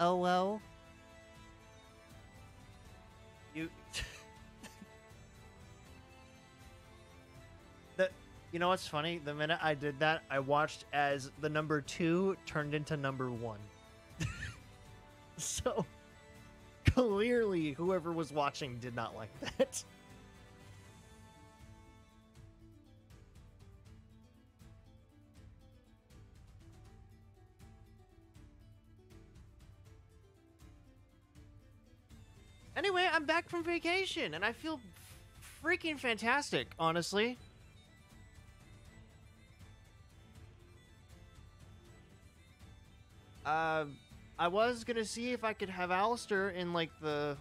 Oh well. You. the, you know what's funny? The minute I did that, I watched as the number two turned into number one. so clearly, whoever was watching did not like that. back from vacation and I feel freaking fantastic, honestly. Uh, I was gonna see if I could have Alistair in like the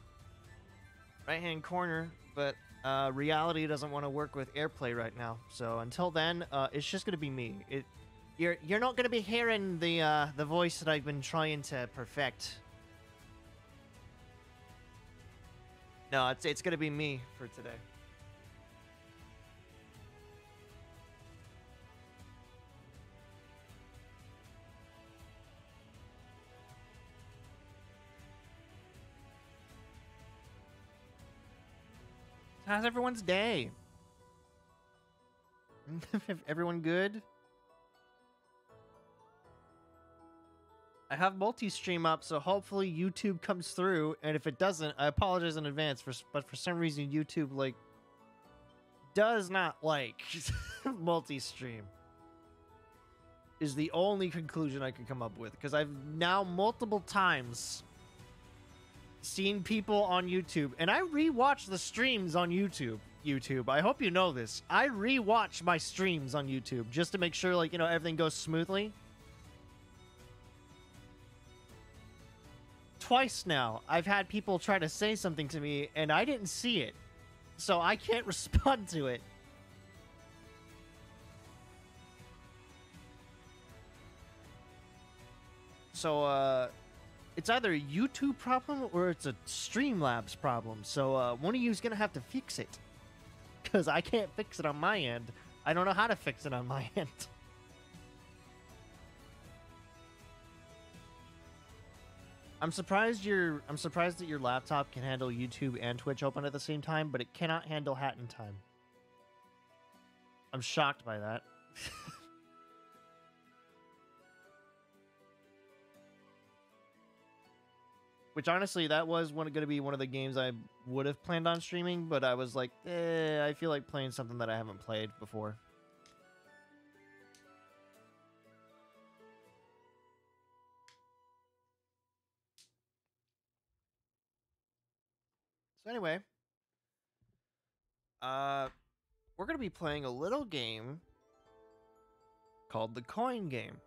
right hand corner, but uh, reality doesn't want to work with AirPlay right now. So until then, uh, it's just gonna be me. It, you're you're not gonna be hearing the uh, the voice that I've been trying to perfect. No, it's it's gonna be me for today. How's everyone's day? Everyone good? I have multi-stream up, so hopefully YouTube comes through. And if it doesn't, I apologize in advance. For but for some reason, YouTube like does not like multi-stream. Is the only conclusion I can come up with because I've now multiple times seen people on YouTube, and I rewatch the streams on YouTube. YouTube, I hope you know this. I rewatch my streams on YouTube just to make sure, like you know, everything goes smoothly. Twice now I've had people try to say something to me and I didn't see it. So I can't respond to it. So uh it's either a YouTube problem or it's a Streamlabs problem. So uh one of you is going to have to fix it. Cuz I can't fix it on my end. I don't know how to fix it on my end. I'm surprised your I'm surprised that your laptop can handle YouTube and Twitch open at the same time, but it cannot handle Hat in Time. I'm shocked by that. Which honestly, that was going to be one of the games I would have planned on streaming, but I was like, eh, I feel like playing something that I haven't played before. Anyway, uh, we're gonna be playing a little game called the Coin Game.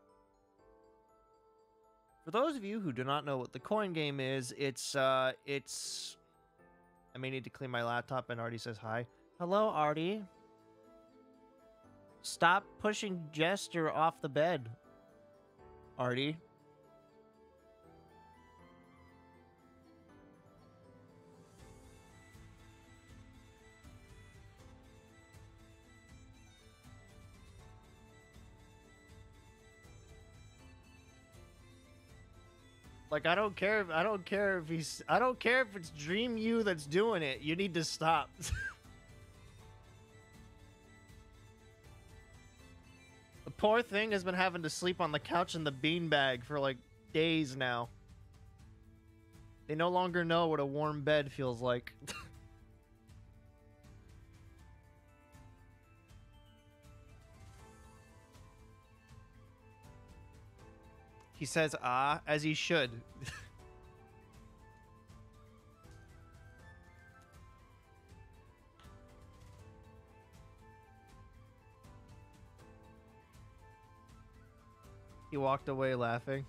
For those of you who do not know what the Coin Game is, it's uh, it's. I may need to clean my laptop, and Artie says hi. Hello, Artie. Stop pushing Jester off the bed, Artie. Like I don't care if I don't care if he's I don't care if it's Dream You that's doing it. You need to stop. the poor thing has been having to sleep on the couch in the beanbag for like days now. They no longer know what a warm bed feels like. He says ah, as he should. he walked away laughing.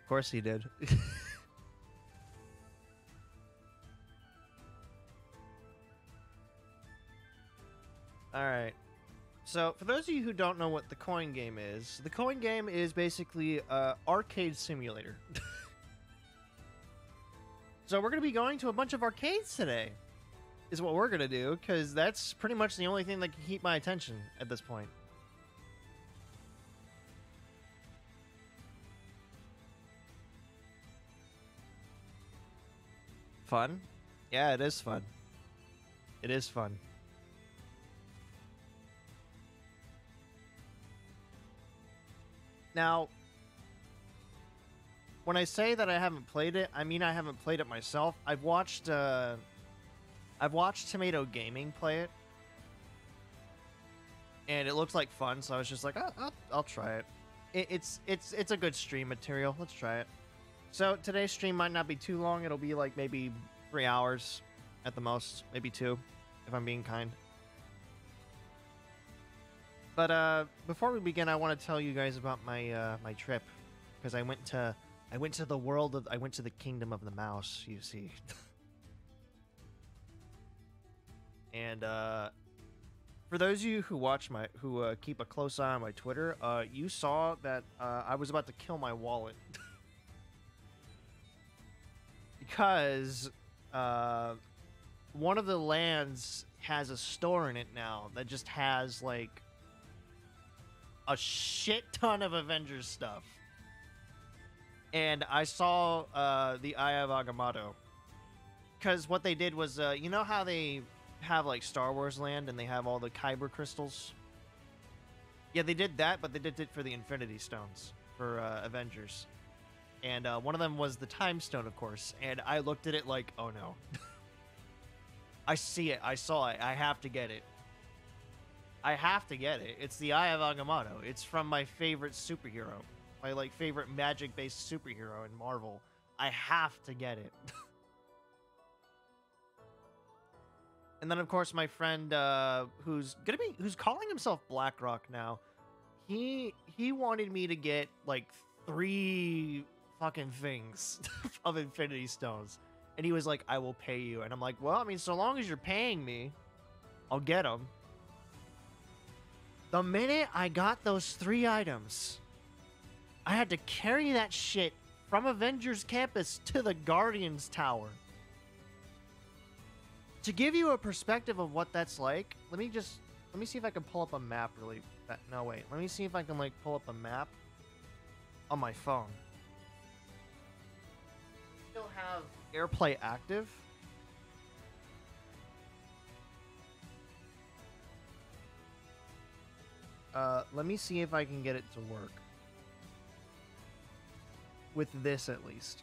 Of course he did. So, for those of you who don't know what the coin game is, the coin game is basically a arcade simulator. so, we're going to be going to a bunch of arcades today. Is what we're going to do cuz that's pretty much the only thing that can keep my attention at this point. Fun? Yeah, it is fun. It is fun. Now, when I say that I haven't played it, I mean I haven't played it myself. I've watched uh I've watched Tomato Gaming play it. And it looks like fun, so I was just like, oh, I'll, I'll try it. it. It's it's it's a good stream material. Let's try it. So today's stream might not be too long. It'll be like maybe three hours at the most, maybe two, if I'm being kind. But uh, before we begin, I want to tell you guys about my uh, my trip because I went to I went to the world of I went to the kingdom of the mouse. You see, and uh, for those of you who watch my who uh, keep a close eye on my Twitter, uh, you saw that uh, I was about to kill my wallet because one of the lands has a store in it now that just has like a shit ton of Avengers stuff. And I saw uh, the Eye of Agamotto. Because what they did was, uh, you know how they have like Star Wars Land and they have all the Kyber crystals? Yeah, they did that, but they did it for the Infinity Stones for uh, Avengers. And uh, one of them was the Time Stone, of course. And I looked at it like, oh no. I see it. I saw it. I have to get it. I have to get it. It's the Eye of Agamotto. It's from my favorite superhero, my like favorite magic-based superhero in Marvel. I have to get it. and then of course my friend uh, who's gonna be who's calling himself BlackRock now. He he wanted me to get like three fucking things of Infinity Stones, and he was like, "I will pay you," and I'm like, "Well, I mean, so long as you're paying me, I'll get them." The minute I got those three items, I had to carry that shit from Avengers Campus to the Guardians Tower. To give you a perspective of what that's like, let me just let me see if I can pull up a map really. No wait, let me see if I can like pull up a map on my phone. Still have AirPlay active. Uh, let me see if I can get it to work. With this, at least.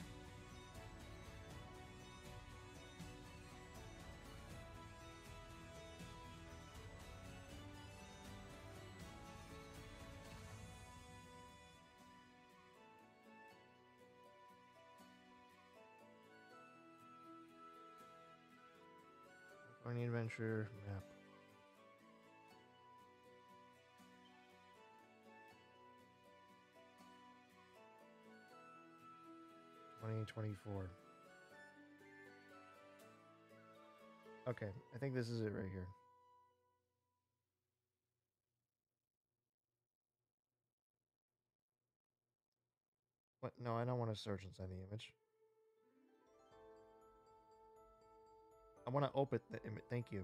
California Adventure map. Twenty twenty four. Okay, I think this is it right here. What? No, I don't want to search inside the image. I want to open the image. Thank you.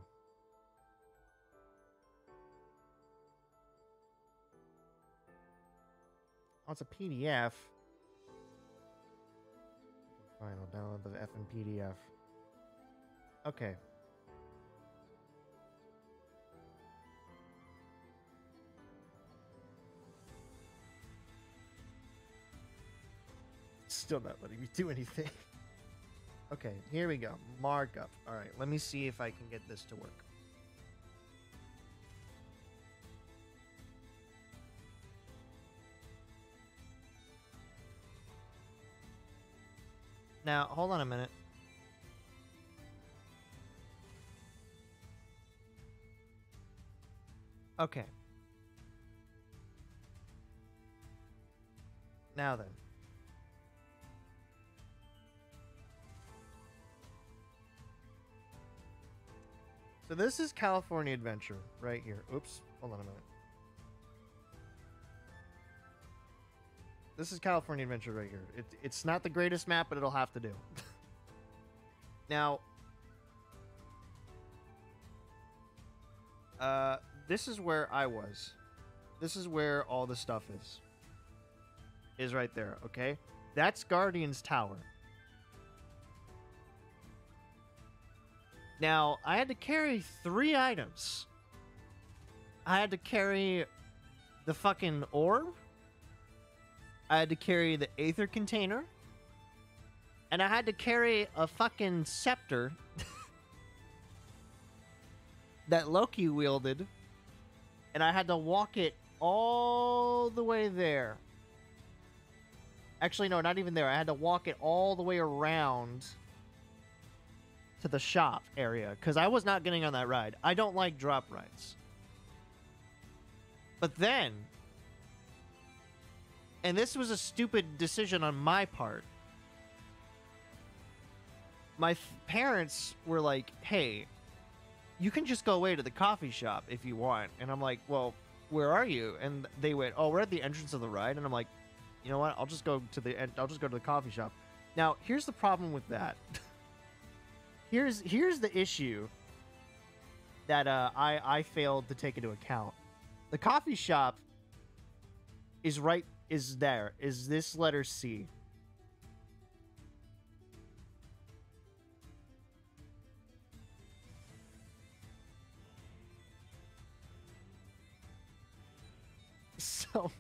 Oh, it's a PDF. Fine, I'll download the F and PDF. Okay. Still not letting me do anything. Okay, here we go. Markup. All right, let me see if I can get this to work. Now, hold on a minute. Okay. Now then. So this is California Adventure right here. Oops, hold on a minute. This is California Adventure right here. It, it's not the greatest map, but it'll have to do. now, uh, this is where I was. This is where all the stuff is. Is right there, okay? That's Guardian's Tower. Now, I had to carry three items. I had to carry the fucking orb. I had to carry the aether container. And I had to carry a fucking scepter that Loki wielded. And I had to walk it all the way there. Actually, no, not even there. I had to walk it all the way around to the shop area because I was not getting on that ride. I don't like drop rides. But then, and this was a stupid decision on my part. My f- parents were like, "Hey, you can just go away to the coffee shop if you want." And I'm like, "Well, where are you?" And they went, "Oh, we're at the entrance of the ride." And I'm like, "You know what? I'll just go to the en- I'll just go to the coffee shop." Now, here's the problem with that. here's here's the issue that uh, I I failed to take into account. The coffee shop is right is there is this letter C. So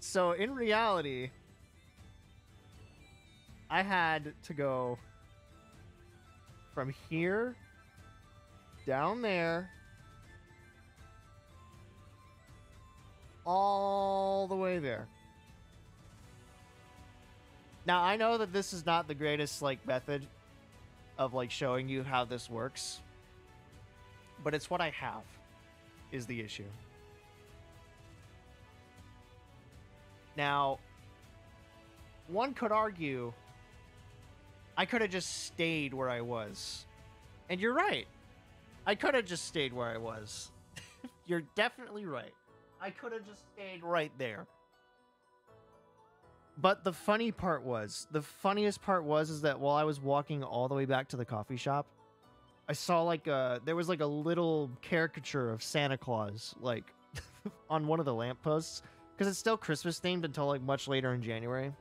so in reality I had to go from here down there all the way there. Now, I know that this is not the greatest like method of like showing you how this works, but it's what I have is the issue. Now, one could argue I could have just stayed where I was. And you're right. I could have just stayed where I was. you're definitely right. I could have just stayed right there. But the funny part was, the funniest part was is that while I was walking all the way back to the coffee shop, I saw like a there was like a little caricature of Santa Claus like on one of the lampposts because it's still Christmas themed until like much later in January.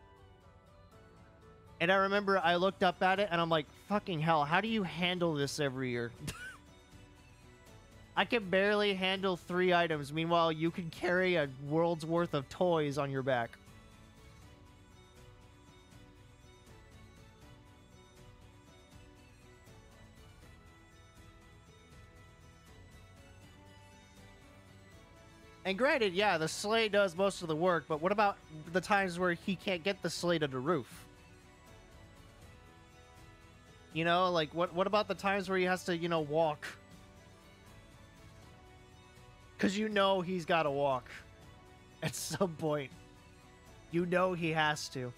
And I remember I looked up at it and I'm like, fucking hell, how do you handle this every year? I can barely handle three items. Meanwhile, you can carry a world's worth of toys on your back. And granted, yeah, the sleigh does most of the work, but what about the times where he can't get the sleigh to the roof? You know, like what what about the times where he has to, you know, walk? Cuz you know he's got to walk at some point. You know he has to.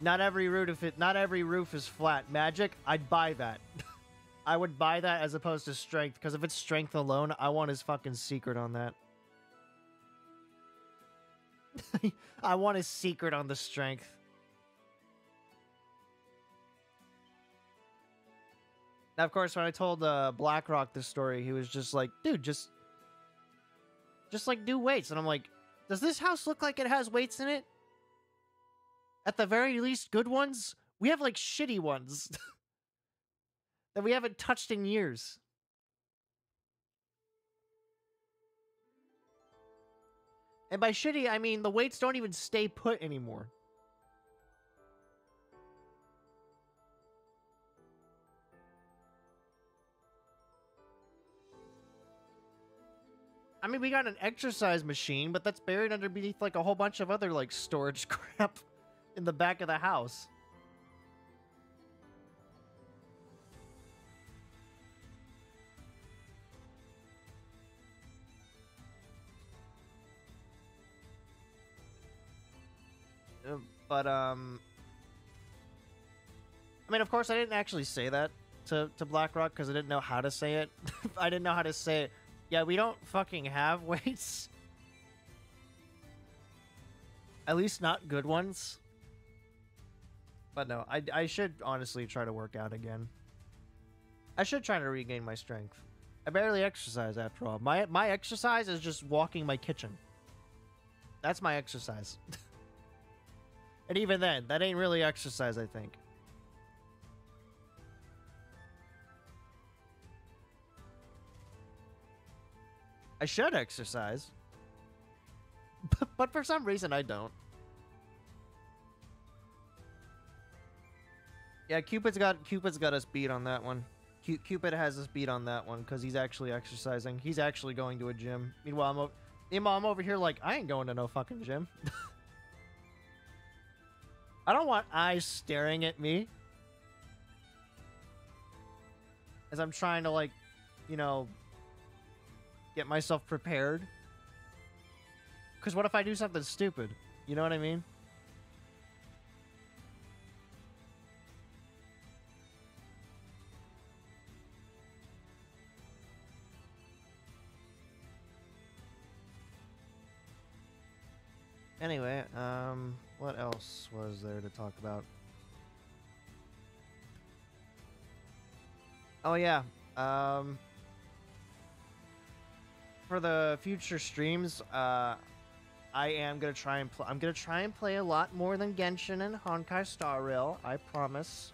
Not every roof if it not every roof is flat. Magic, I'd buy that. I would buy that as opposed to strength because if it's strength alone, I want his fucking secret on that. I want his secret on the strength. Of course, when I told uh, BlackRock this story, he was just like, "Dude, just, just like do weights." And I'm like, "Does this house look like it has weights in it? At the very least, good ones. We have like shitty ones that we haven't touched in years." And by shitty, I mean the weights don't even stay put anymore. I mean, we got an exercise machine, but that's buried underneath like a whole bunch of other like storage crap in the back of the house. Uh, But um I mean, of course I didn't actually say that to to BlackRock cuz I didn't know how to say it. I didn't know how to say it. Yeah, we don't fucking have weights. At least not good ones. But no, I, I should honestly try to work out again. I should try to regain my strength. I barely exercise after all. My my exercise is just walking my kitchen. That's my exercise. and even then, that ain't really exercise, I think. I should exercise. but for some reason I don't. Yeah, Cupid's got Cupid's got us beat on that one. Cu- Cupid has us beat on that one because he's actually exercising. He's actually going to a gym. Meanwhile, I'm, o- meanwhile, I'm over here like I ain't going to no fucking gym. I don't want eyes staring at me as I'm trying to like, you know, get myself prepared. Because what if I do something stupid? You know what I mean? Anyway, um, what else was there to talk about? Oh yeah, um, for the future streams, uh, I am gonna try and play. I'm gonna try and play a lot more than Genshin and Honkai Star Rail. I promise.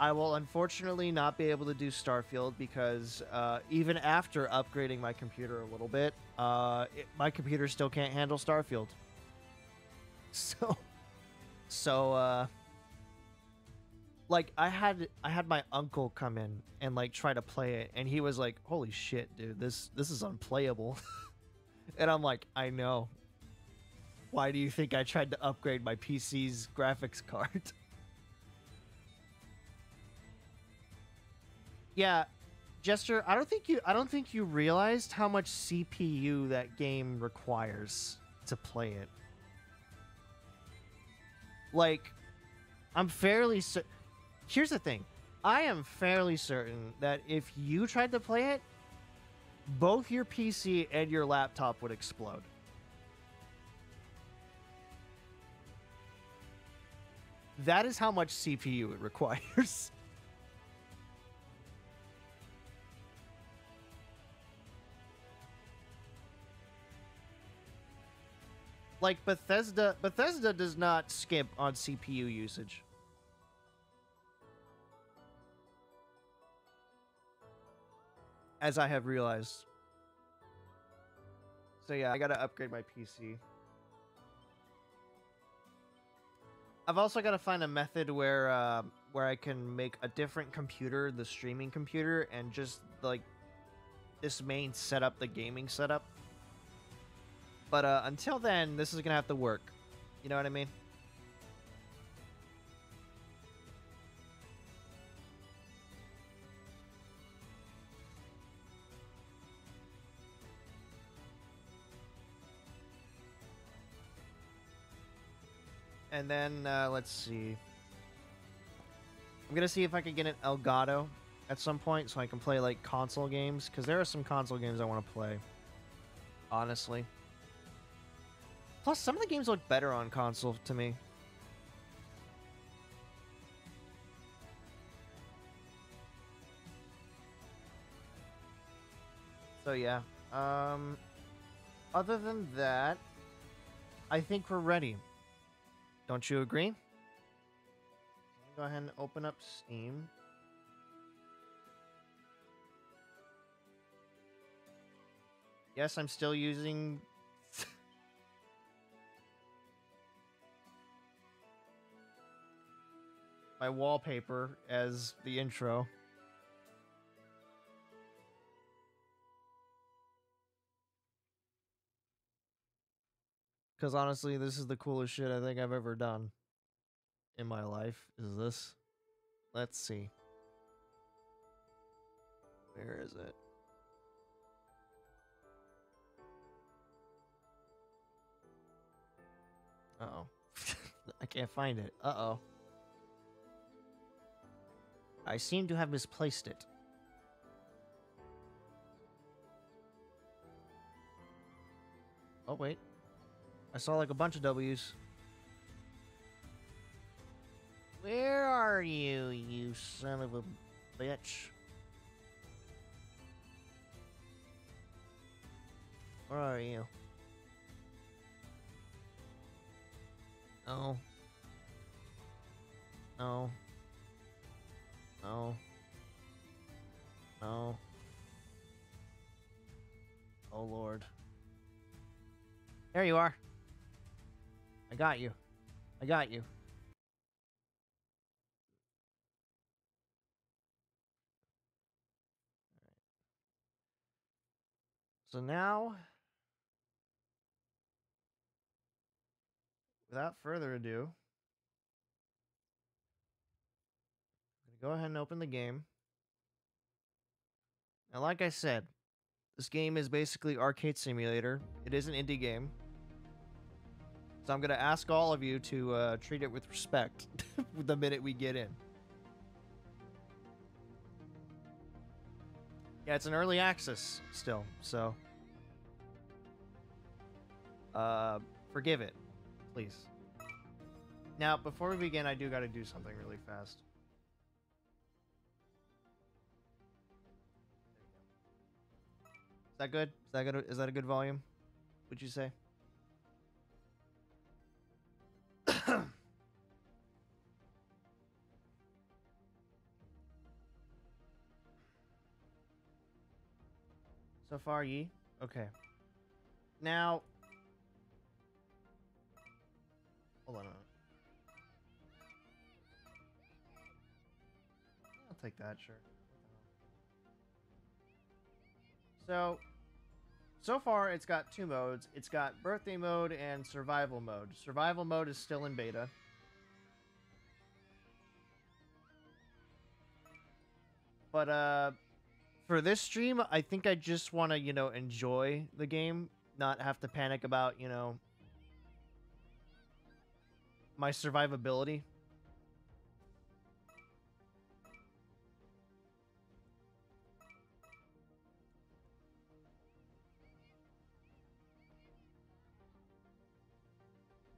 I will unfortunately not be able to do Starfield because uh, even after upgrading my computer a little bit, uh, it, my computer still can't handle Starfield. So, so uh, like I had I had my uncle come in and like try to play it, and he was like, "Holy shit, dude, this this is unplayable." and I'm like, "I know. Why do you think I tried to upgrade my PC's graphics card?" Yeah, Jester, I don't think you I don't think you realized how much CPU that game requires to play it. Like I'm fairly cer- Here's the thing. I am fairly certain that if you tried to play it, both your PC and your laptop would explode. That is how much CPU it requires. like Bethesda Bethesda does not skimp on CPU usage. As I have realized. So yeah, I gotta upgrade my PC. I've also got to find a method where uh, where I can make a different computer, the streaming computer, and just like this main setup, the gaming setup. But uh, until then, this is gonna have to work. You know what I mean? And then uh, let's see. I'm gonna see if I can get an Elgato at some point, so I can play like console games. Because there are some console games I want to play. Honestly. Plus, some of the games look better on console to me. So yeah. Um, other than that, I think we're ready. Don't you agree? Go ahead and open up Steam. Yes, I'm still using my wallpaper as the intro. Because honestly, this is the coolest shit I think I've ever done in my life. Is this? Let's see. Where is it? Uh oh. I can't find it. Uh oh. I seem to have misplaced it. Oh, wait. I saw like a bunch of W's. Where are you, you son of a bitch? Where are you? No. No. No. No. Oh lord. There you are. I got you. I got you. So now, without further ado, I'm gonna go ahead and open the game. Now, like I said, this game is basically arcade simulator. It is an indie game. So I'm gonna ask all of you to uh, treat it with respect the minute we get in. Yeah, it's an early access still, so uh, forgive it, please. Now, before we begin, I do got to do something really fast. Is that good? Is that good? Is that a good volume? Would you say? So far, ye? Okay. Now, hold on. a minute. I'll take that, sure. So, so far it's got two modes. It's got birthday mode and survival mode. Survival mode is still in beta. But uh for this stream, I think I just want to, you know, enjoy the game, not have to panic about, you know, my survivability.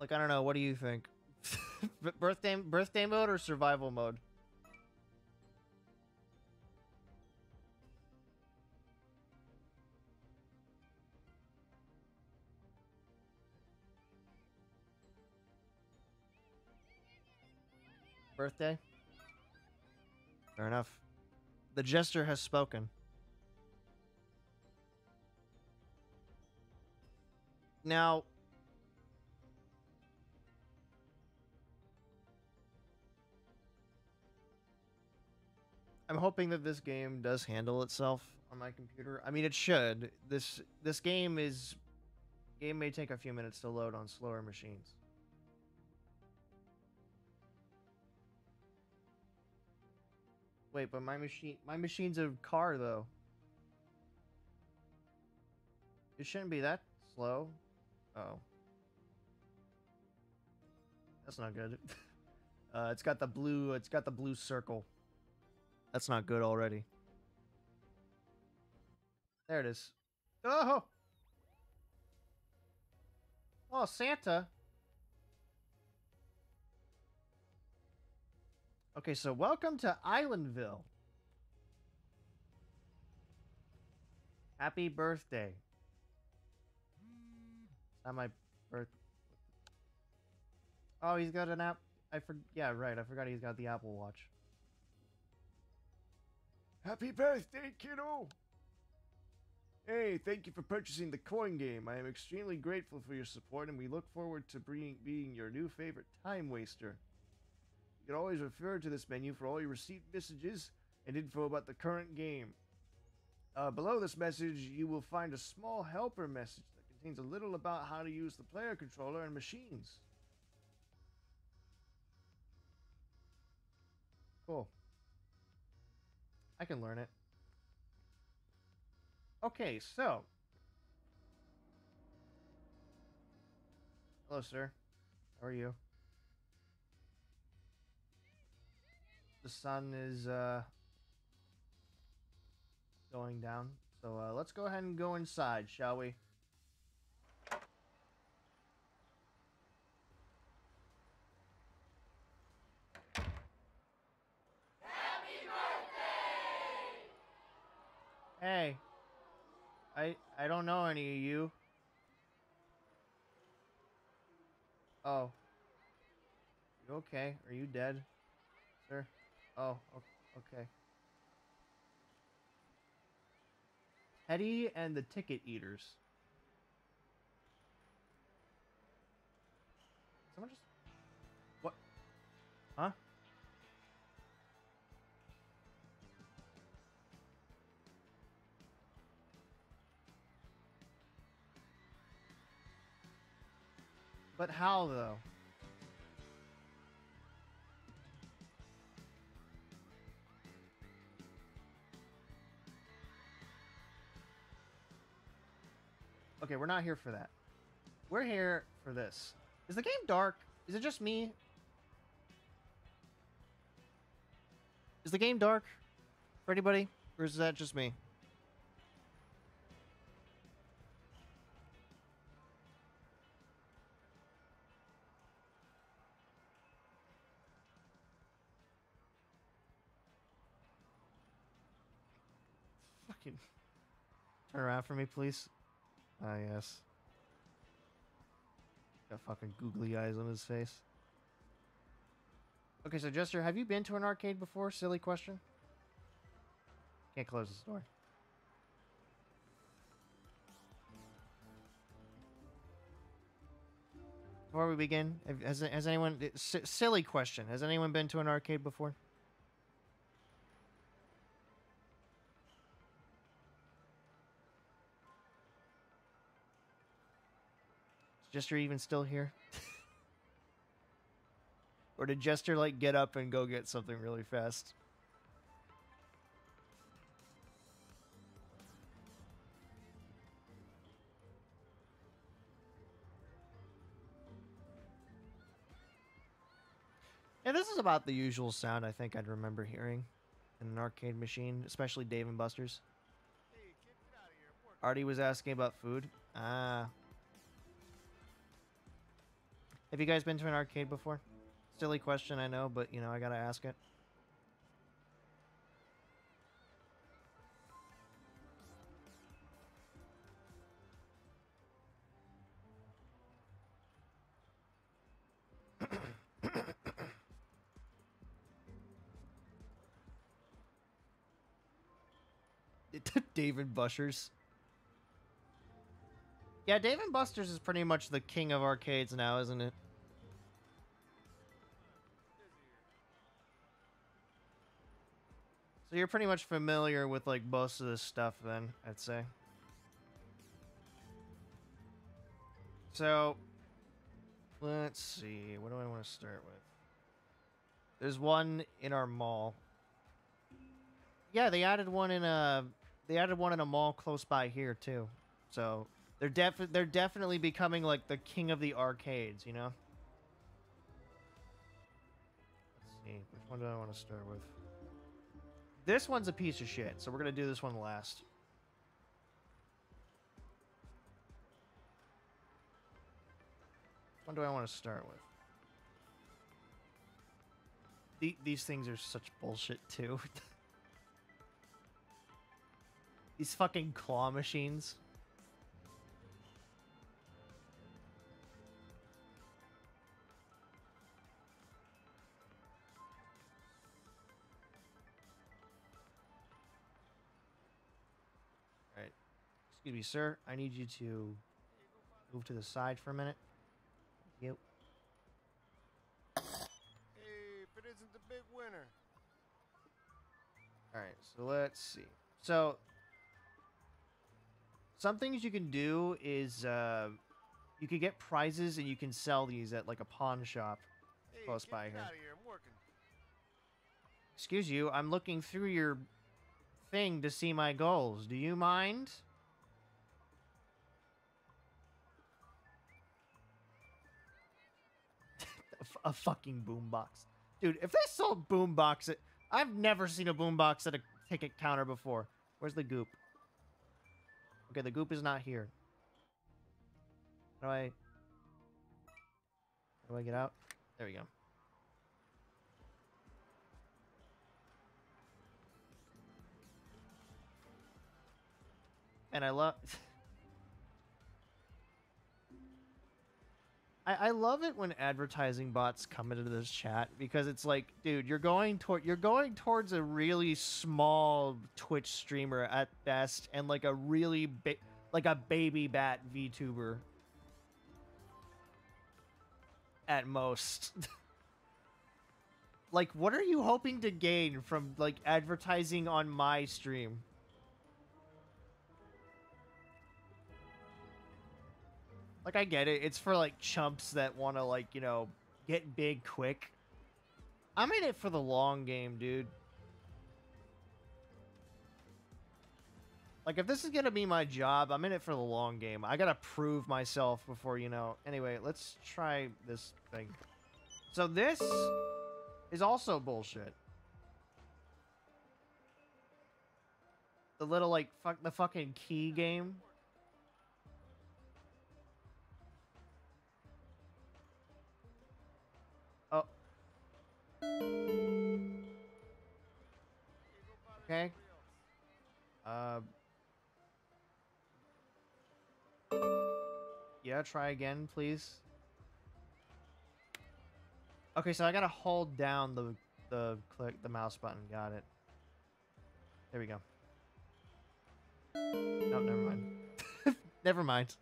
Like I don't know, what do you think? Birthday birthday mode or survival mode? Birthday? Fair enough. The jester has spoken. Now, I'm hoping that this game does handle itself on my computer. I mean, it should. This this game is game may take a few minutes to load on slower machines. Wait, but my machine my machine's a car though. It shouldn't be that slow. Oh. That's not good. uh, it's got the blue it's got the blue circle. That's not good already. There it is. Oh! Oh, Santa. Okay, so welcome to Islandville. Happy birthday. Not my birth. Oh, he's got an app. I for yeah, right. I forgot he's got the Apple Watch. Happy birthday, kiddo! Hey, thank you for purchasing the coin game. I am extremely grateful for your support, and we look forward to being, being your new favorite time waster. You can always refer to this menu for all your received messages and info about the current game. Uh, below this message, you will find a small helper message that contains a little about how to use the player controller and machines. Cool. I can learn it. Okay, so. Hello, sir. How are you? The sun is uh, going down. So uh, let's go ahead and go inside, shall we? Hey. I I don't know any of you. Oh. You okay? Are you dead? Sir? Oh, okay. Teddy and the Ticket Eaters. But how though? Okay, we're not here for that. We're here for this. Is the game dark? Is it just me? Is the game dark for anybody? Or is that just me? Turn around for me, please. Ah, yes. Got fucking googly eyes on his face. Okay, so Jester, have you been to an arcade before? Silly question. Can't close this door. Before we begin, has, has anyone... silly question. Has anyone been to an arcade before? Jester even still here? or did Jester like get up and go get something really fast? Yeah, this is about the usual sound I think I'd remember hearing in an arcade machine, especially Dave and Buster's. Artie was asking about food. Ah. Have you guys been to an arcade before? Silly question, I know, but you know, I gotta ask it. David Bushers. Yeah, Dave and Buster's is pretty much the king of arcades now, isn't it? So you're pretty much familiar with like most of this stuff then, I'd say. So let's see, what do I want to start with? There's one in our mall. Yeah, they added one in a they added one in a mall close by here too. So they're def they're definitely becoming like the king of the arcades, you know? Let's see, which one do I want to start with? This one's a piece of shit, so we're gonna do this one last. One do I want to start with? The, these things are such bullshit too. these fucking claw machines. Excuse me, sir. I need you to move to the side for a minute. Thank you. Hey, if it isn't the big winner. Alright, so let's see. So, some things you can do is uh, you can get prizes and you can sell these at like a pawn shop. Hey, Close by here. here. Excuse you, I'm looking through your thing to see my goals. Do you mind? A, fucking boombox. Dude, if they sold boombox at I've never seen a boombox at a ticket counter before. Where's the goop? Okay, the goop is not here. How do I How do I get out? There we go. And I love I, I love it when advertising bots come into this chat because it's like, dude, you're going toward you're going towards a really small Twitch streamer at best, and like a really big, like a baby bat VTuber at most. like, what are you hoping to gain from like advertising on my stream? Like I get it. It's for like chumps that want to like, you know, get big quick. I'm in it for the long game, dude. Like if this is going to be my job, I'm in it for the long game. I got to prove myself before, you know. Anyway, let's try this thing. So this is also bullshit. The little like fuck the fucking key game. Okay. Uh. Yeah, try again, please. Okay, so I gotta hold down the the click the mouse button. Got it. There we go. No, never mind. never mind.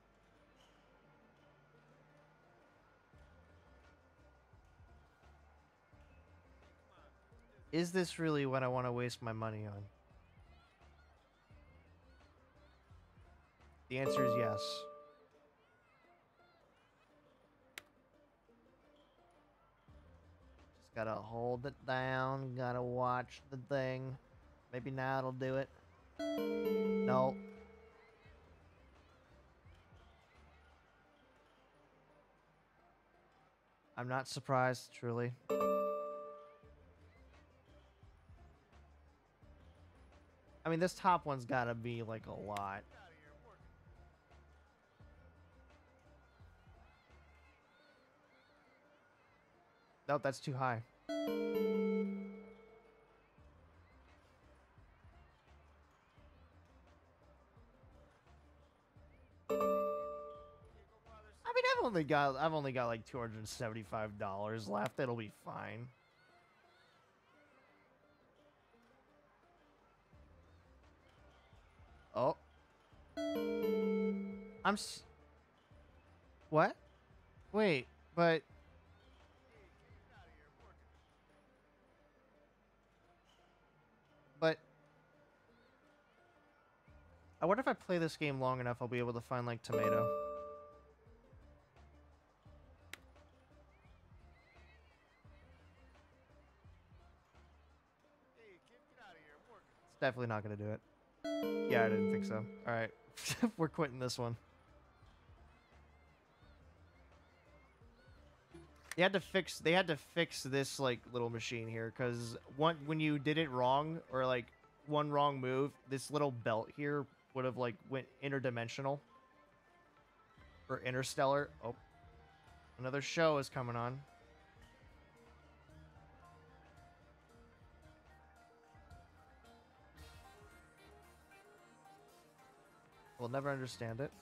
Is this really what I want to waste my money on? The answer is yes. Just gotta hold it down, gotta watch the thing. Maybe now it'll do it. Nope. I'm not surprised, truly. I mean, this top one's gotta be like a lot. Nope, that's too high. I mean, I've only got I've only got like two hundred seventy five dollars left. It'll be fine. I'm s- What? Wait, but But I wonder if I play this game long enough I'll be able to find like tomato. It's definitely not gonna do it. Yeah, I didn't think so. Alright. We're quitting this one. They had to fix they had to fix this like little machine here because one when you did it wrong or like one wrong move, this little belt here would have like went interdimensional or interstellar. Oh, another show is coming on. We'll never understand it.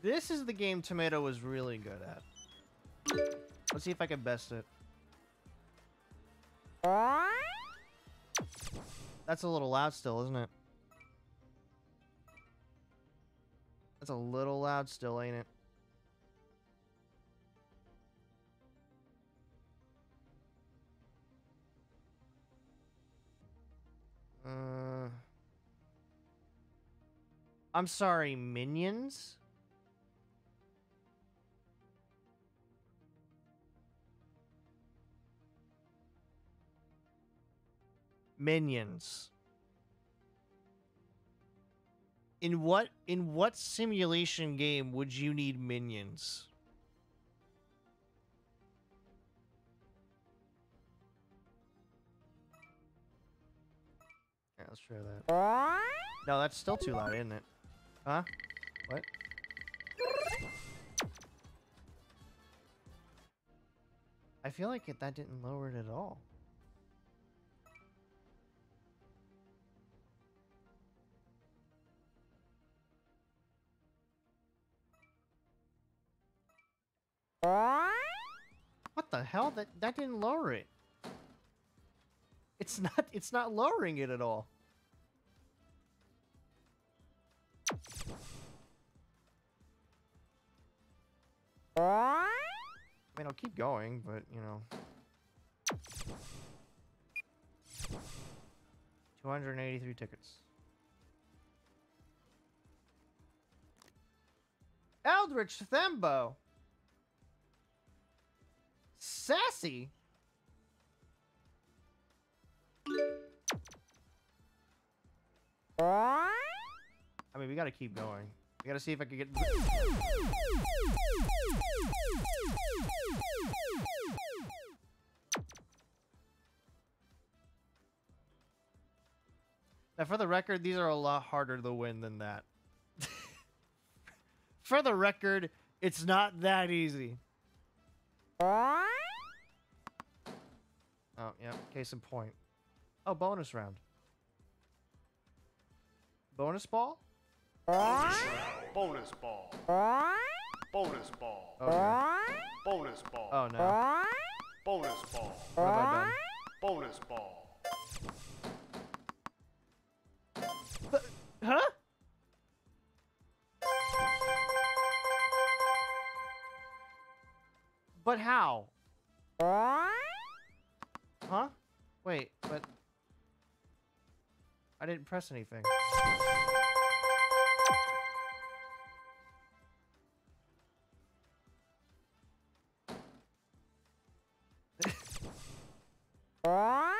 This is the game Tomato was really good at. Let's see if I can best it. That's a little loud still, isn't it? That's a little loud still, ain't it? Uh, I'm sorry, minions? Minions. In what in what simulation game would you need minions? Let's try that. No, that's still too loud, isn't it? Huh? What? I feel like it, that didn't lower it at all. What the hell? That that didn't lower it. It's not it's not lowering it at all. I mean, I'll keep going, but you know. 283 tickets. Eldritch Thembo. Sassy. I mean, we gotta keep going. We gotta see if I can get. Now, for the record, these are a lot harder to win than that. for the record, it's not that easy. Oh, yeah, case in point. Oh, bonus round. Bonus ball? Bonus ball. Bonus ball. Oh, okay. Bonus ball. Oh, no. Bonus ball. What have I done? Bonus ball. Huh? But how? Huh? Wait, but... I didn't press anything. I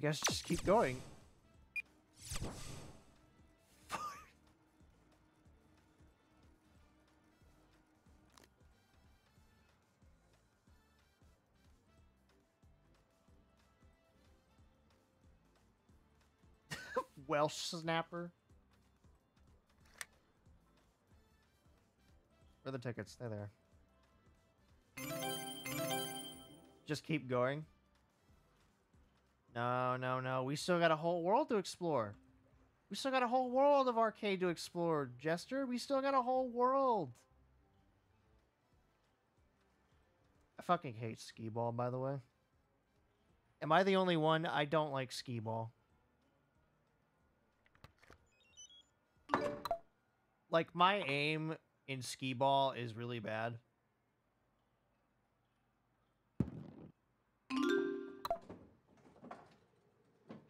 guess just keep going. Welsh snapper. Where the tickets? They're there. Just keep going. No, no, no. We still got a whole world to explore. We still got a whole world of arcade to explore, Jester. We still got a whole world. I fucking hate skee ball, by the way. Am I the only one? I don't like skee ball. Like, my aim in skee ball is really bad.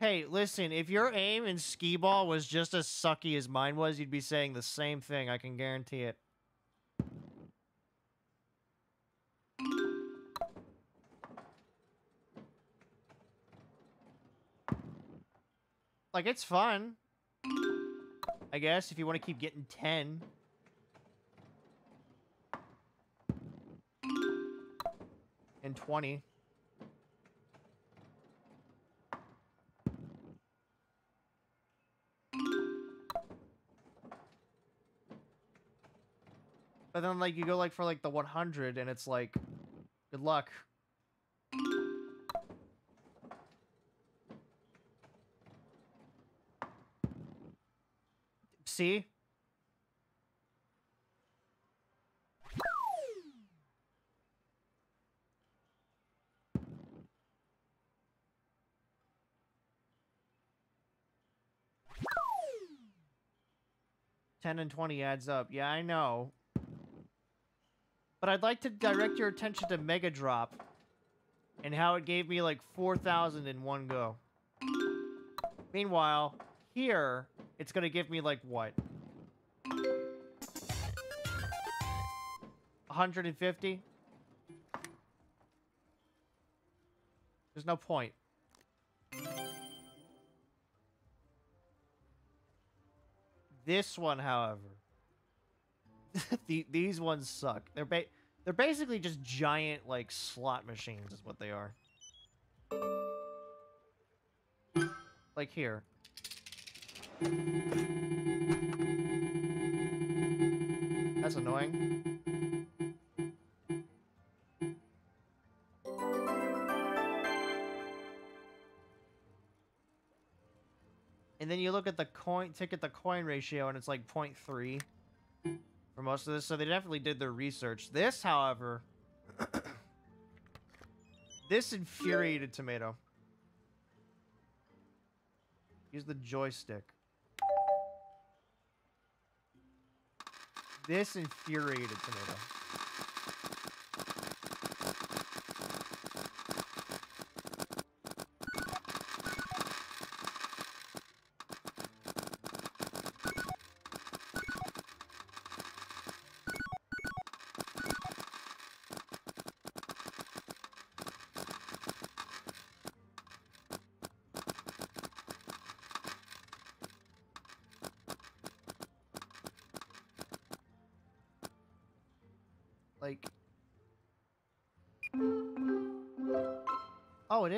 Hey, listen, if your aim in skee ball was just as sucky as mine was, you'd be saying the same thing, I can guarantee it. Like, it's fun. I guess, if you want to keep getting 10. And 20. But then, like, you go, like, for, like, the 100, and it's like, good luck. See? Ten and twenty adds up. Yeah, I know. But I'd like to direct your attention to Mega Drop and how it gave me like 4,000 in one go. Meanwhile, here, it's going to give me like what? 150? There's no point. This one, however, the, these ones suck. They're ba they're basically just giant like slot machines, is what they are. Like here. That's annoying. And then you look at the coin ticket the coin ratio and it's like 0.3. for most of this, so they definitely did their research. This, however, this infuriated Tomato. Use the joystick. This infuriated Tomato.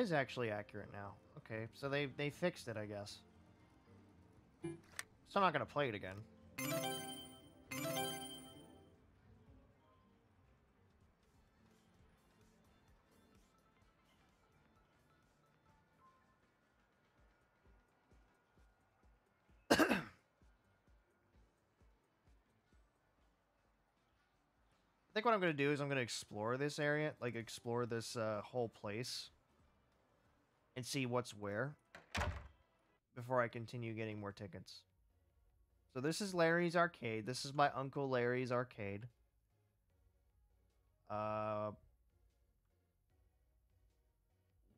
Is actually accurate now. Okay, so they they fixed it, I guess. So I'm not gonna play it again. I think what I'm gonna do is I'm gonna explore this area, like explore this uh, whole place, and see what's where before I continue getting more tickets. So this is Larry's arcade. This is my uncle Larry's arcade. Uh,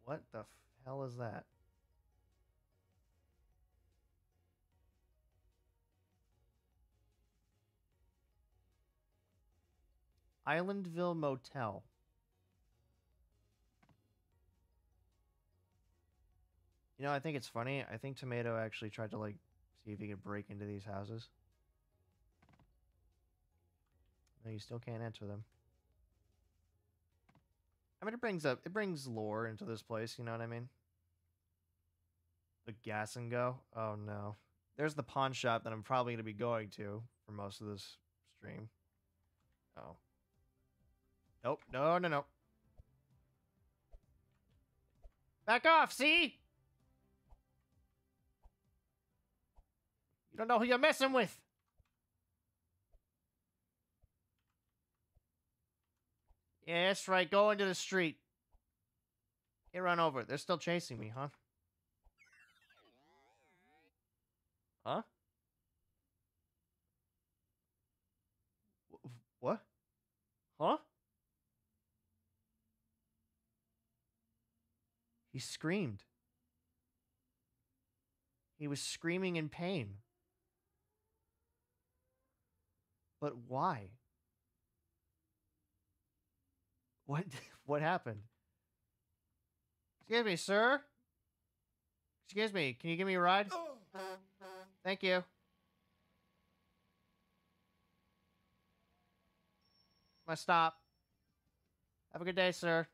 what the hell is that? Islandville Motel. You know, I think it's funny. I think Tomato actually tried to like see if he could break into these houses. No, you still can't enter them. I mean, it brings up it brings lore into this place. You know what I mean? The gas and go. Oh no, there's the pawn shop that I'm probably gonna be going to for most of this stream. Oh. Nope. No, no, no. Back off, see? You don't know who you're messing with. Yeah, that's right. Go into the street. Get run over. They're still chasing me, huh? Huh? What? Huh? He screamed. He was screaming in pain. But why? What what happened? Excuse me, sir? Excuse me, can you give me a ride? Thank you. My stop. Have a good day, sir.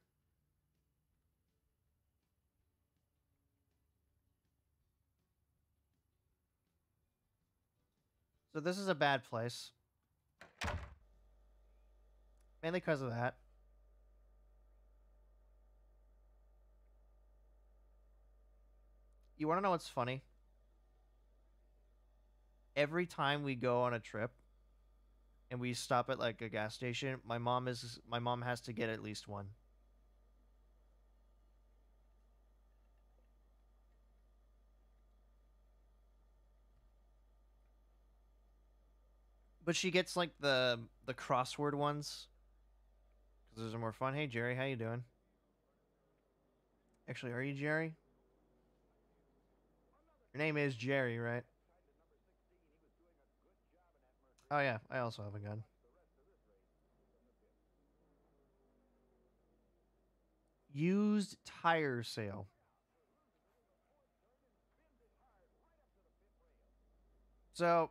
So this is a bad place. Mainly because of that. You want to know what's funny? Every time we go on a trip and we stop at like a gas station, my mom is my mom has to get at least one. But she gets like the the crossword ones because those are more fun. Hey Jerry, how you doing? Actually, are you Jerry? Your name is Jerry, right? Oh yeah, I also have a gun. Used tire sale. So,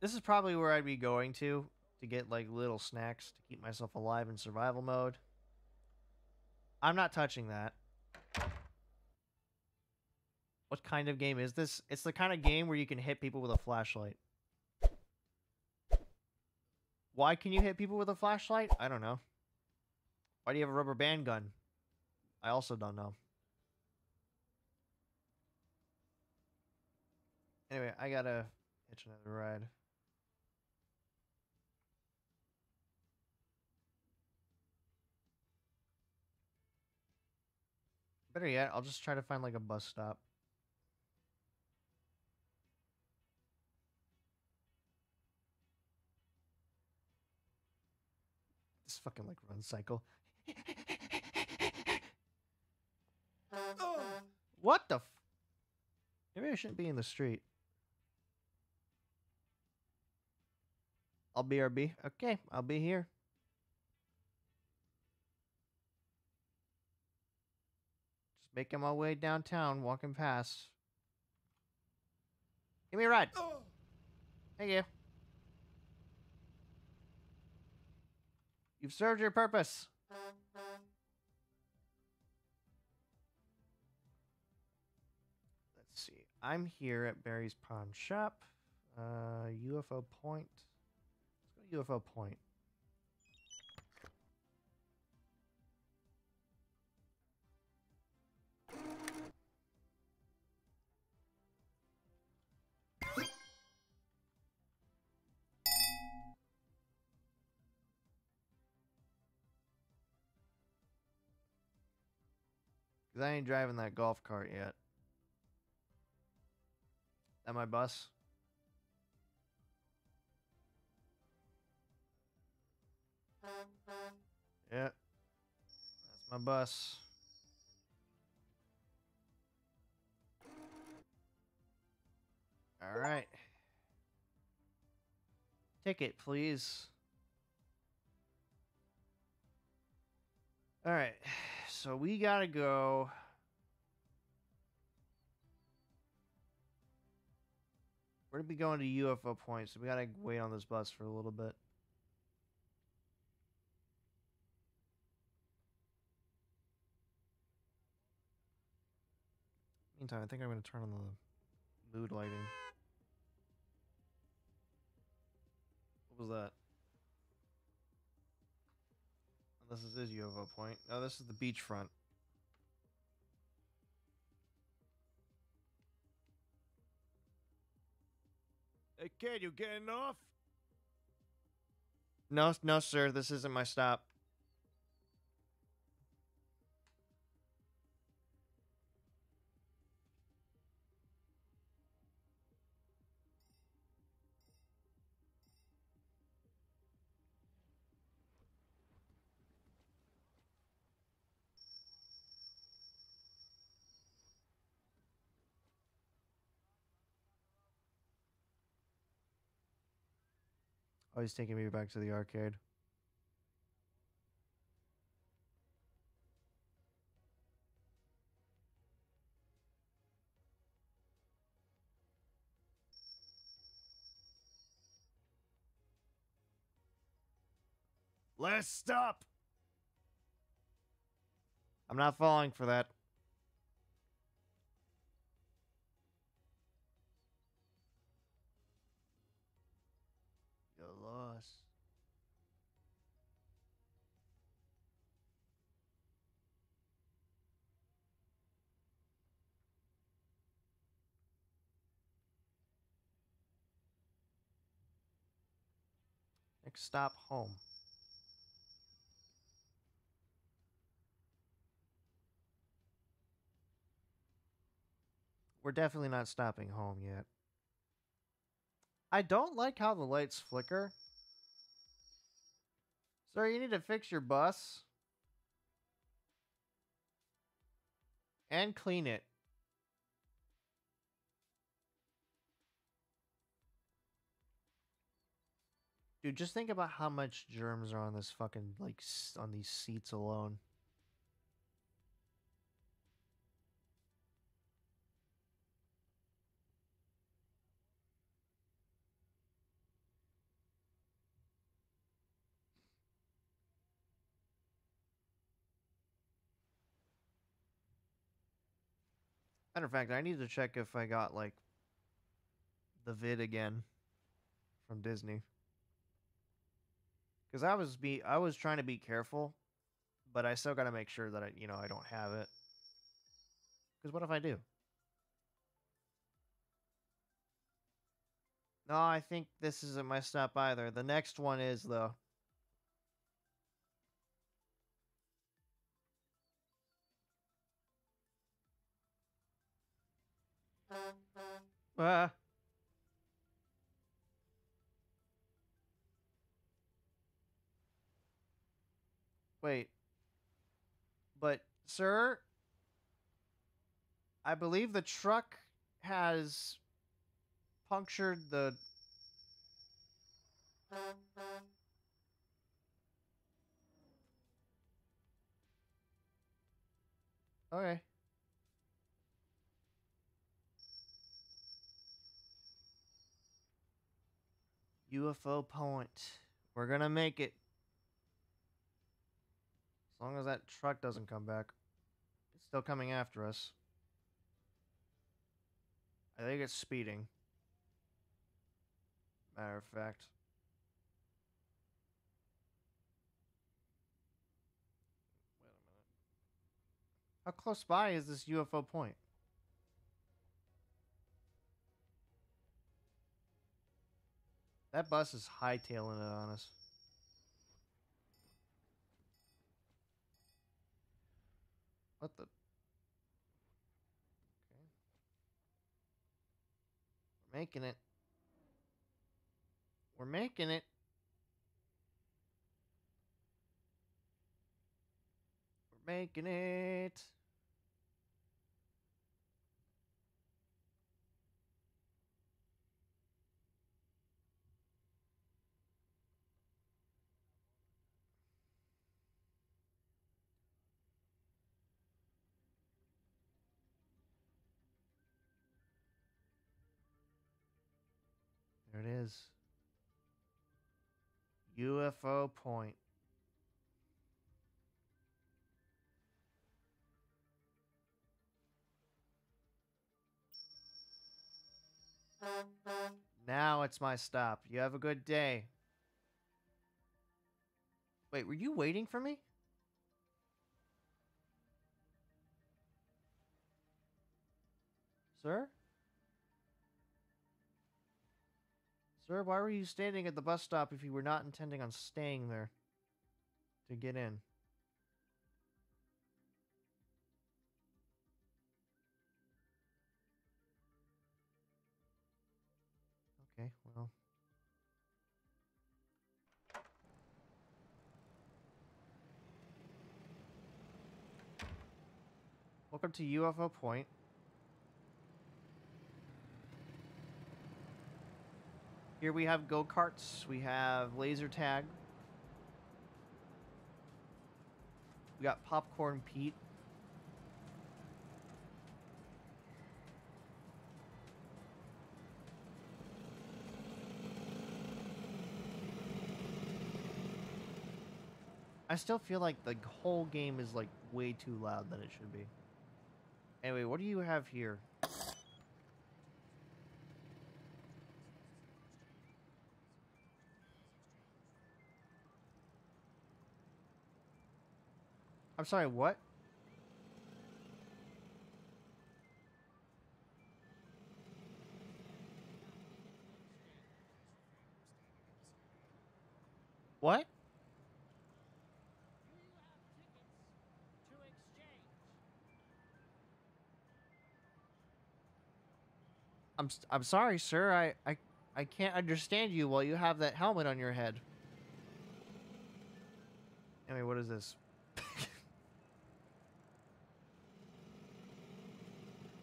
this is probably where I'd be going to to get like little snacks to keep myself alive in survival mode. I'm not touching that. What kind of game is this? It's the kind of game where you can hit people with a flashlight. Why can you hit people with a flashlight? I don't know. Why do you have a rubber band gun? I also don't know. Anyway, I gotta hitch another ride. Better yet, I'll just try to find like a bus stop. This fucking like run cycle. Oh, what the? Maybe I shouldn't be in the street. I'll BRB. Okay, I'll be here. Making my way downtown, walking past. Give me a ride. Thank you. You've served your purpose. Let's see. I'm here at Barry's Pawn Shop. Uh, UFO Point. Let's go to UFO Point. Cause I ain't driving that golf cart yet. That my bus? Yeah. That's my bus. All right. Ticket, please. All right. So we got to go. We're to be going to UFO Point, so we got to wait on this bus for a little bit. Meantime, I think I'm to turn on the mood lighting. What was that? This is his UFO point. No, this is the beachfront. Hey kid, you getting off? No, no, sir. This isn't my stop. Oh, he's taking me back to the arcade. Last stop. I'm not falling for that. Stop home. We're definitely not stopping home yet. I don't like how the lights flicker. Sir, you need to fix your bus. And clean it. Dude, just think about how much germs are on this fucking, like, on these seats alone. Matter of fact, I need to check if I got like the vid again from Disney because I was be I was trying to be careful, but I still got to make sure that I you know I don't have it. Because what if I do? No, I think this isn't my up either. The next one is though. Ah. Wait. But, sir, I believe the truck has punctured the. Okay. UFO point. We're gonna make it. As long as that truck doesn't come back. It's still coming after us. I think it's speeding. Matter of fact. Wait a minute. How close by is this UFO point? That bus is hightailing it on us. What the? Okay. We're making it. We're making it. We're making it. There it is. UFO point. Now it's my stop. You have a good day. Wait, were you waiting for me? Sir? Sir, why were you standing at the bus stop if you were not intending on staying there to get in? Okay, well. Welcome to UFO Point. Here we have go karts. We have laser tag. We got popcorn Pete. I still feel like the whole game is like way too loud than it should be. Anyway, what do you have here? I'm sorry, what? What? I'm I'm sorry, sir. I I I can't understand you while you have that helmet on your head. Anyway, what is this?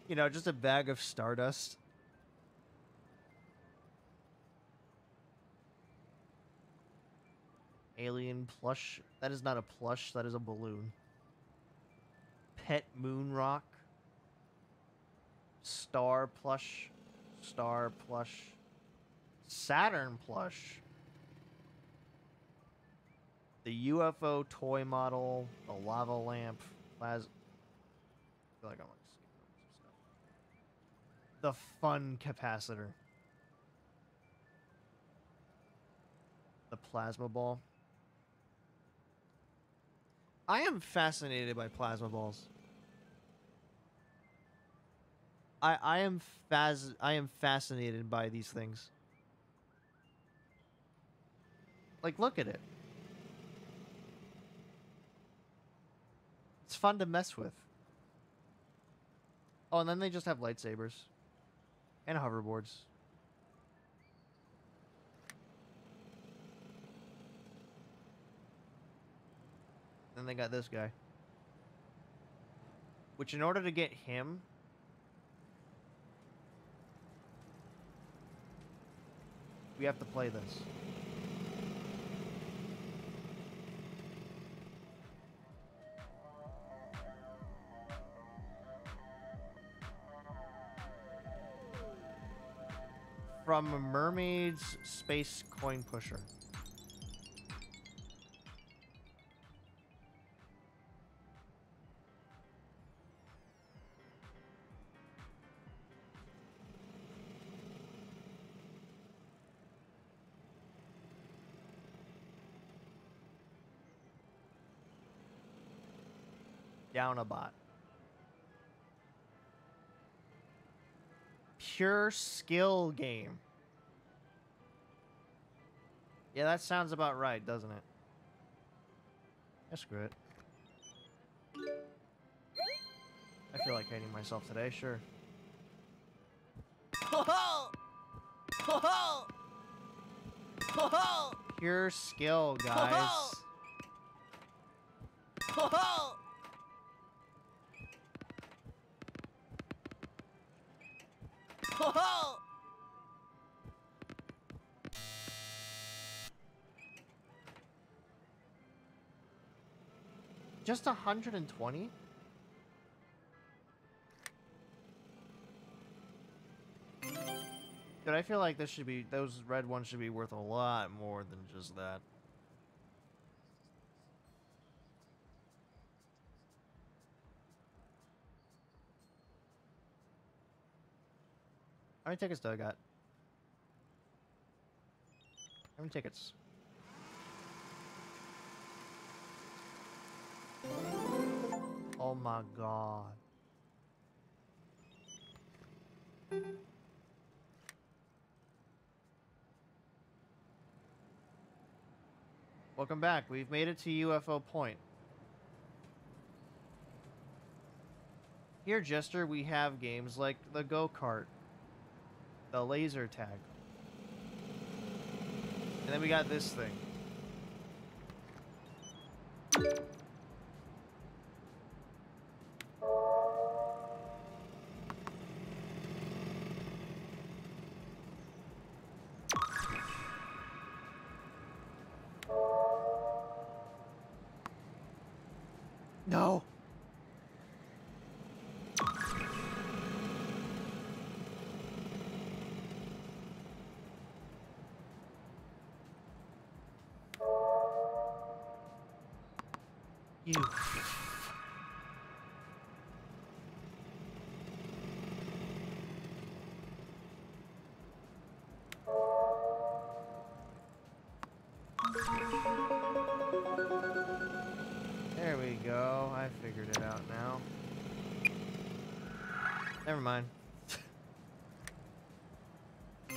You know, just a bag of stardust. Alien plush. That is not a plush, that is a balloon. Pet moon rock. Star plush. Star plush. Saturn plush. The UFO toy model, the lava lamp, plas. I feel like I'm like skipping over some stuff. The fun capacitor. The plasma ball. I am fascinated by plasma balls. I I am faz I am fascinated by these things. Like look at it. It's fun to mess with. Oh, and then they just have lightsabers. And hoverboards. Then they got this guy. Which in order to get him we have to play this. From Mermaid's Space Coin Pusher. Down a bot. Pure skill game. Yeah, that sounds about right, doesn't it? Yeah, screw it. I feel like hating myself today, sure. Pure skill, guys. Just 120? Dude, I feel like this should be, those red ones should be worth a lot more than just that. How many tickets do I got? How many tickets? Oh my god. Welcome back. We've made it to UFO Point. Here, Jester, we have games like the go-kart, the laser tag. And then we got this thing. You. There we go. I figured it out now. Never mind.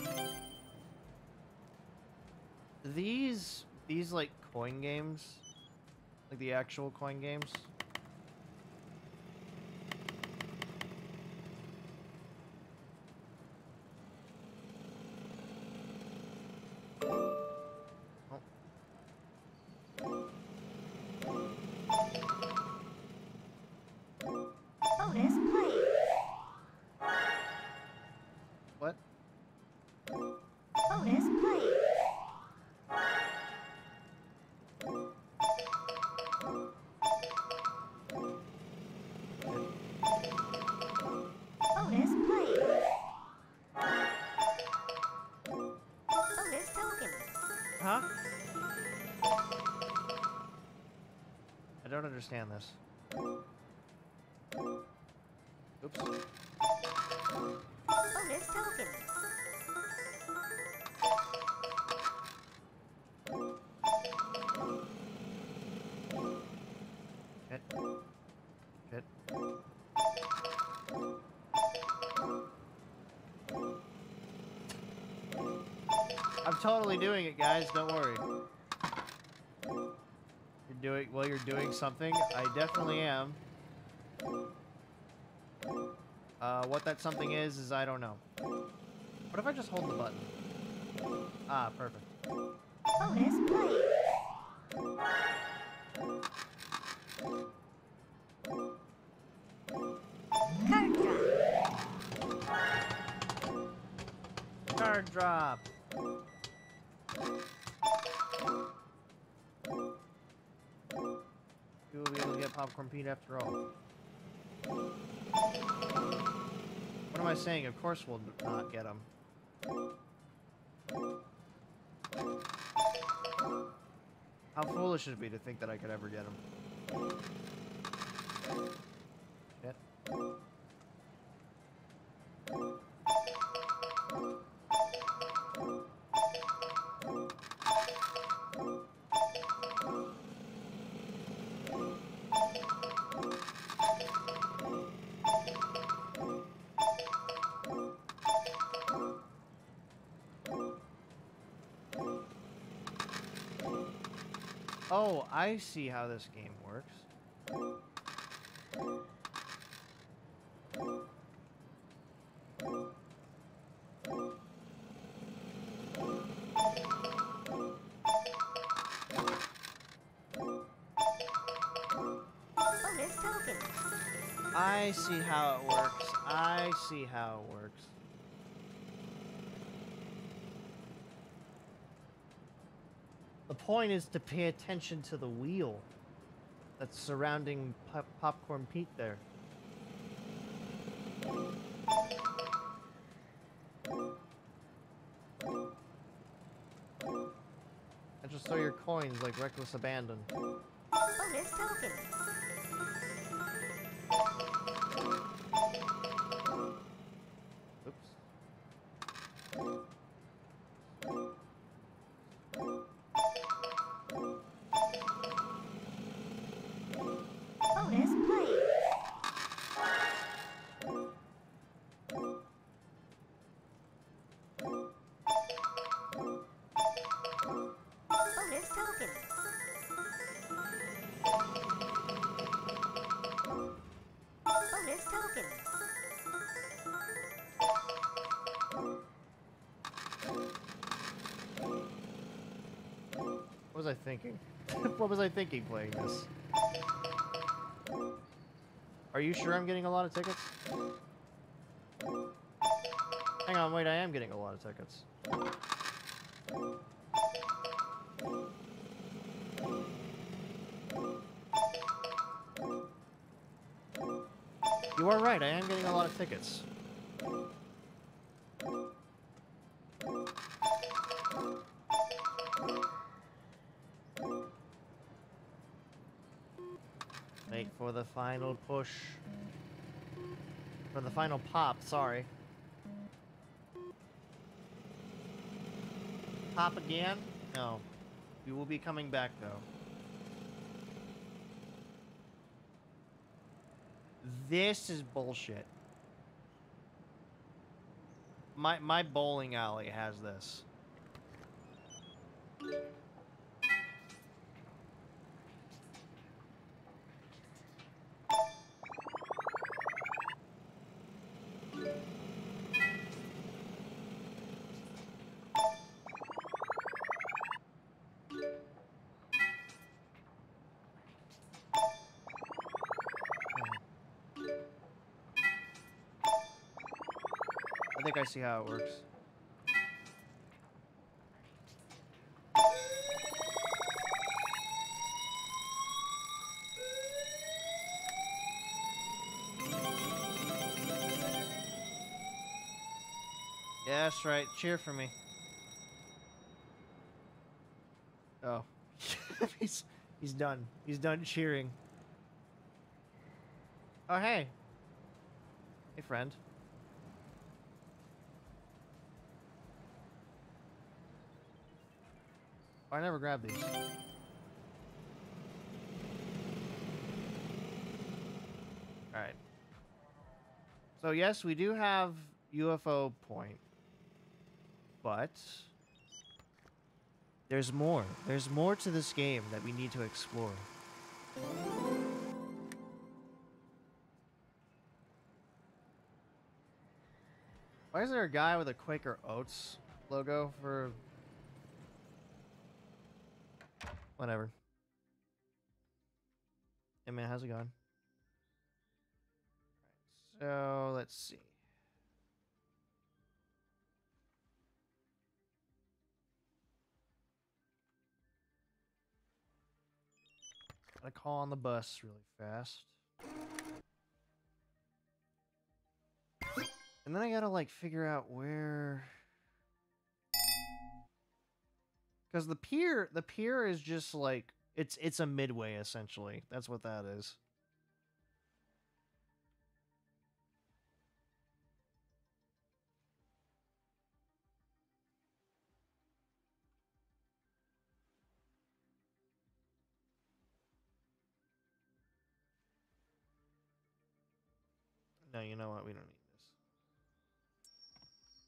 these these like coin games, like the actual coin games. Understand this. Oops. Oh, Bonus token. Hit. Hit. I'm totally doing it, guys. Don't worry. Doing well. You're doing something. I definitely am. Uh, what that something is, is I don't know. What if I just hold the button? Ah, perfect. Popcorn Pete after all. What am I saying? Of course we'll not get him. How foolish it'd be to think that I could ever get him. I see how this game works. Oh, I see how it works. I see how it works. The point is to pay attention to the wheel that's surrounding Pop- Popcorn Pete there. I just throw your coins like reckless abandon. Oh, Bonus token. Thinking? what was I thinking playing this? Are you sure I'm getting a lot of tickets? Hang on, wait, I am getting a lot of tickets. You are right, I am getting a lot of tickets. Push. For the final pop, sorry. Pop again? No. We will be coming back though. This is bullshit. My my bowling alley has this. I see how it works. Yeah, that's right. Cheer for me. Oh. he's he's done. He's done cheering. Oh hey. Hey friend. Grabbed these. Alright. So yes, we do have UFO point. But there's more. There's more to this game that we need to explore. Why is there a guy with a Quaker Oats logo for? Whatever. Hey man, how's it going? So let's see. Gotta call on the bus really fast. And then I gotta like figure out where because the pier the pier is just like it's it's a midway essentially. That's what that is. No, you know what? We don't need this.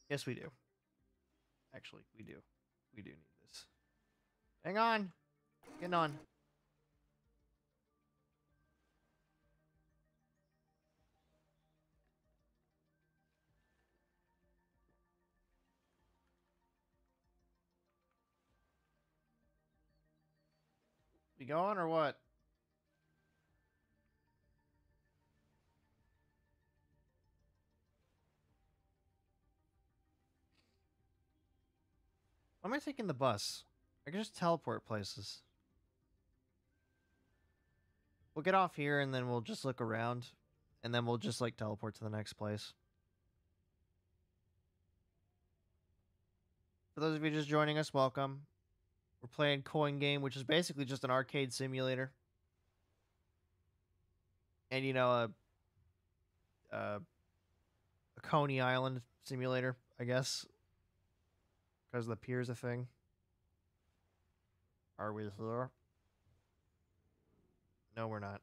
Yes, we do. Actually, we do. We do need this. Hang on. Getting on. We going or what? Why am I taking the bus? I can just teleport places. We'll get off here and then we'll just look around. And then we'll just like teleport to the next place. For those of you just joining us, welcome. We're playing Coin Game, which is basically just an arcade simulator. And you know, a a, a Coney Island simulator, I guess. Because the pier's a thing. Are we here? No, we're not.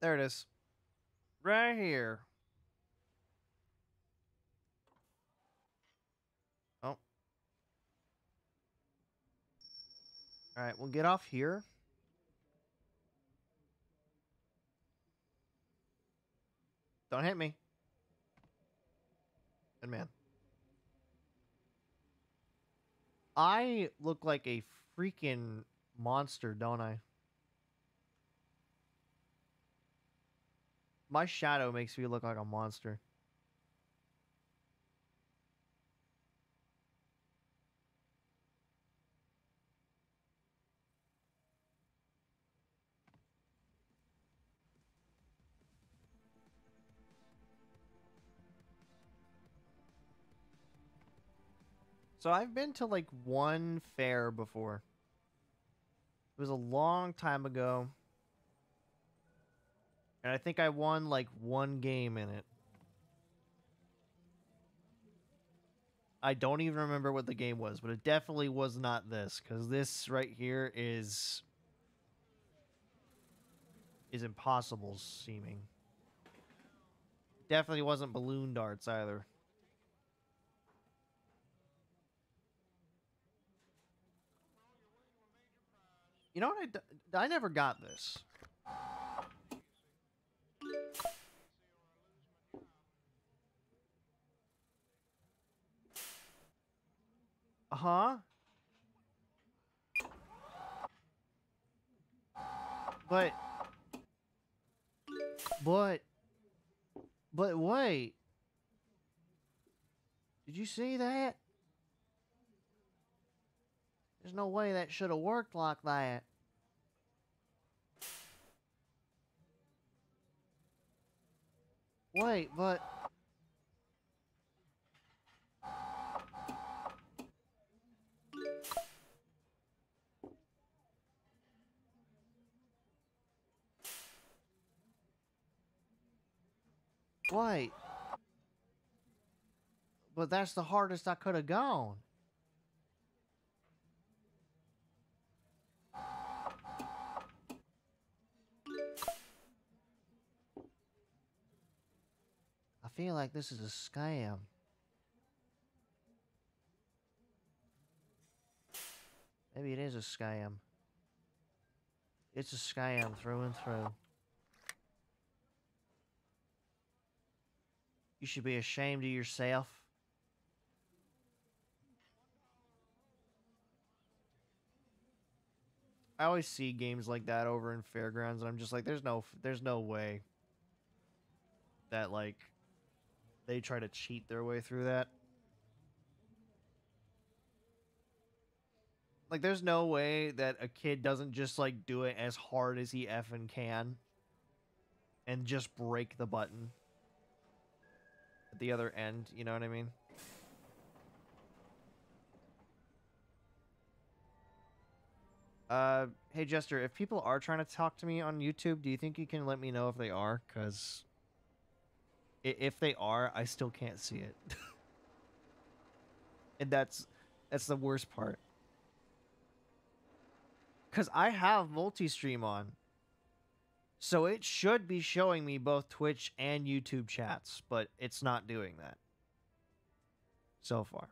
There it is. Right here. Oh. Alright, we'll get off here. Don't hit me. Good man. I look like a freaking monster, don't I? My shadow makes me look like a monster. So I've been to like one fair before. It was a long time ago. And I think I won like one game in it. I don't even remember what the game was, but it definitely was not this cuz this right here is is impossible seeming. Definitely wasn't balloon darts either. You know what? I, never got this. Uh huh. But. But. But wait. Did you see that? There's no way that should have worked like that. Wait, but... Wait. But that's the hardest I could have gone. Feel like this is a scam. Maybe it is a scam. It's a scam through and through. You should be ashamed of yourself. I always see games like that over in fairgrounds, and I'm just like, there's no, there's no way that like they try to cheat their way through that. Like, there's no way that a kid doesn't just like do it as hard as he effing can, and just break the button at the other end. You know what I mean? Uh, hey Jester, if people are trying to talk to me on YouTube, do you think you can let me know if they are? Cause i- if they are, I still can't see it, and that's that's the worst part. Cause I have multi-stream on, so it should be showing me both Twitch and YouTube chats, but it's not doing that so far.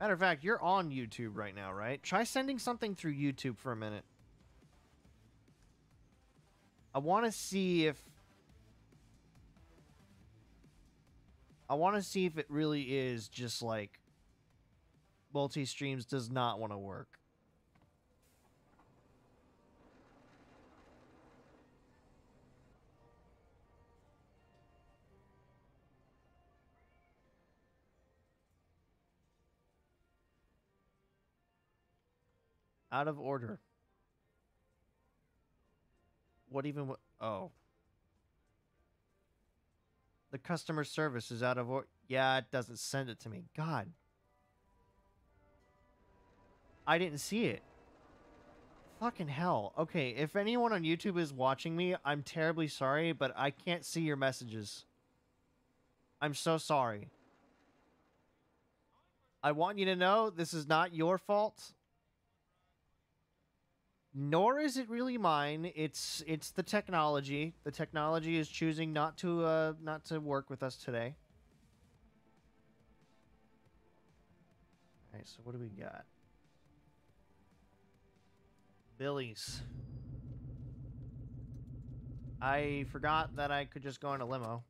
Matter of fact, you're on YouTube right now, right? Try sending something through YouTube for a minute. I want to see if I want to see if it really is just like multi streams does not want to work. Out of order. What even? Oh. The customer service is out of order. Yeah, it doesn't send it to me. God. I didn't see it. Fucking hell. Okay, if anyone on YouTube is watching me, I'm terribly sorry, but I can't see your messages. I'm so sorry. I want you to know this is not your fault nor is it really mine. It's it's the technology. The technology is choosing not to uh not to work with us today. All right so what do we got? Billy's. I forgot that i could just go in a limo.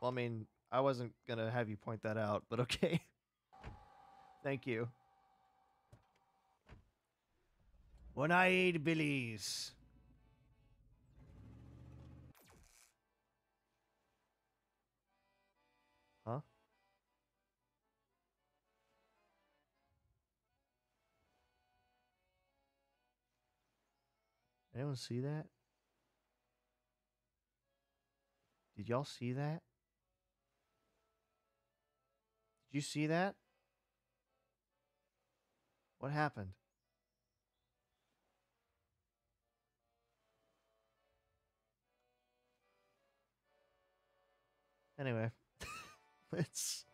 Well i mean i wasn't gonna have you point that out but okay Thank you. One-eyed Billy's. Huh? Anyone see that? Did y'all see that? Did you see that? What happened? Anyway, let's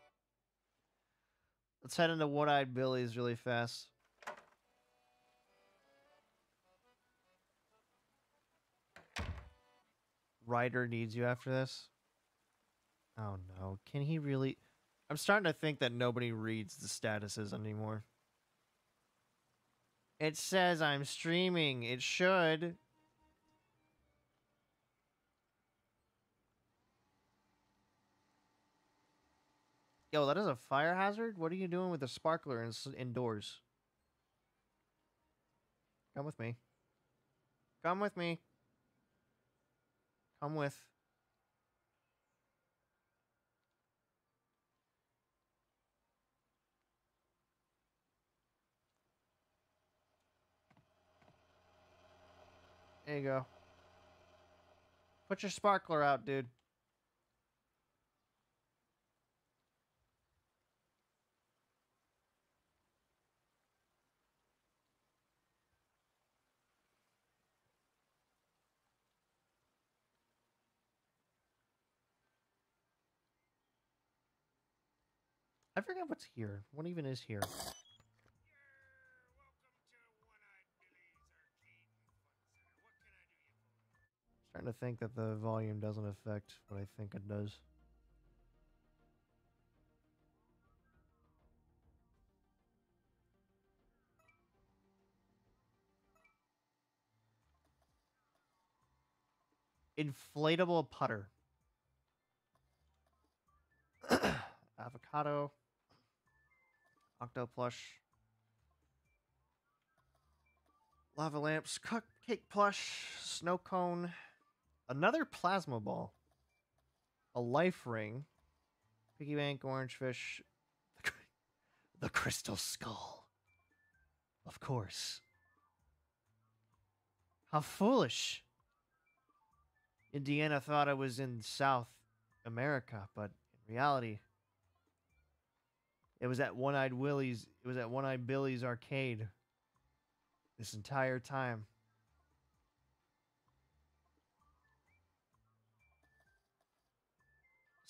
let's head into One-Eyed Billy's really fast. Ryder needs you after this. Oh no, can he really? I'm starting to think that nobody reads the statuses anymore. It says I'm streaming. It should. Yo, that is a fire hazard? What are you doing with a sparkler in, indoors? Come with me. Come with me. Come with. There you go. Put your sparkler out, dude. I forget what's here. What even is here? starting to think that the volume doesn't affect what I think it does. Inflatable putter. Avocado. Octoplush. Lava lamps. Cupcake plush. Snow cone. Another plasma ball. A life ring. Piggy bank, orange fish. The, cr- the crystal skull. Of course. How foolish. Indiana thought I was in South America, but in reality, it was at One Eyed Willie's. It was at One Eyed Billy's arcade. This entire time.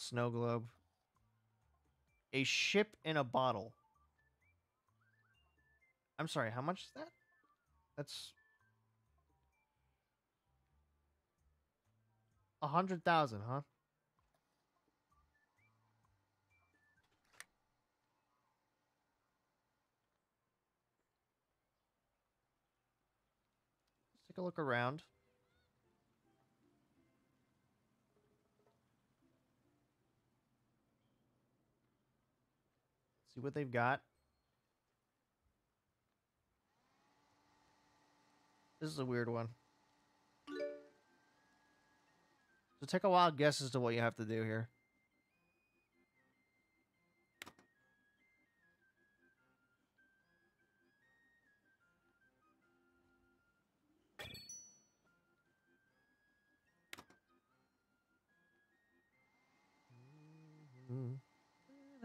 Snow globe. A ship in a bottle. I'm sorry, how much is that? That's a hundred thousand, huh? Let's take a look around. See what they've got. This is a weird one. So take a wild guess as to what you have to do here.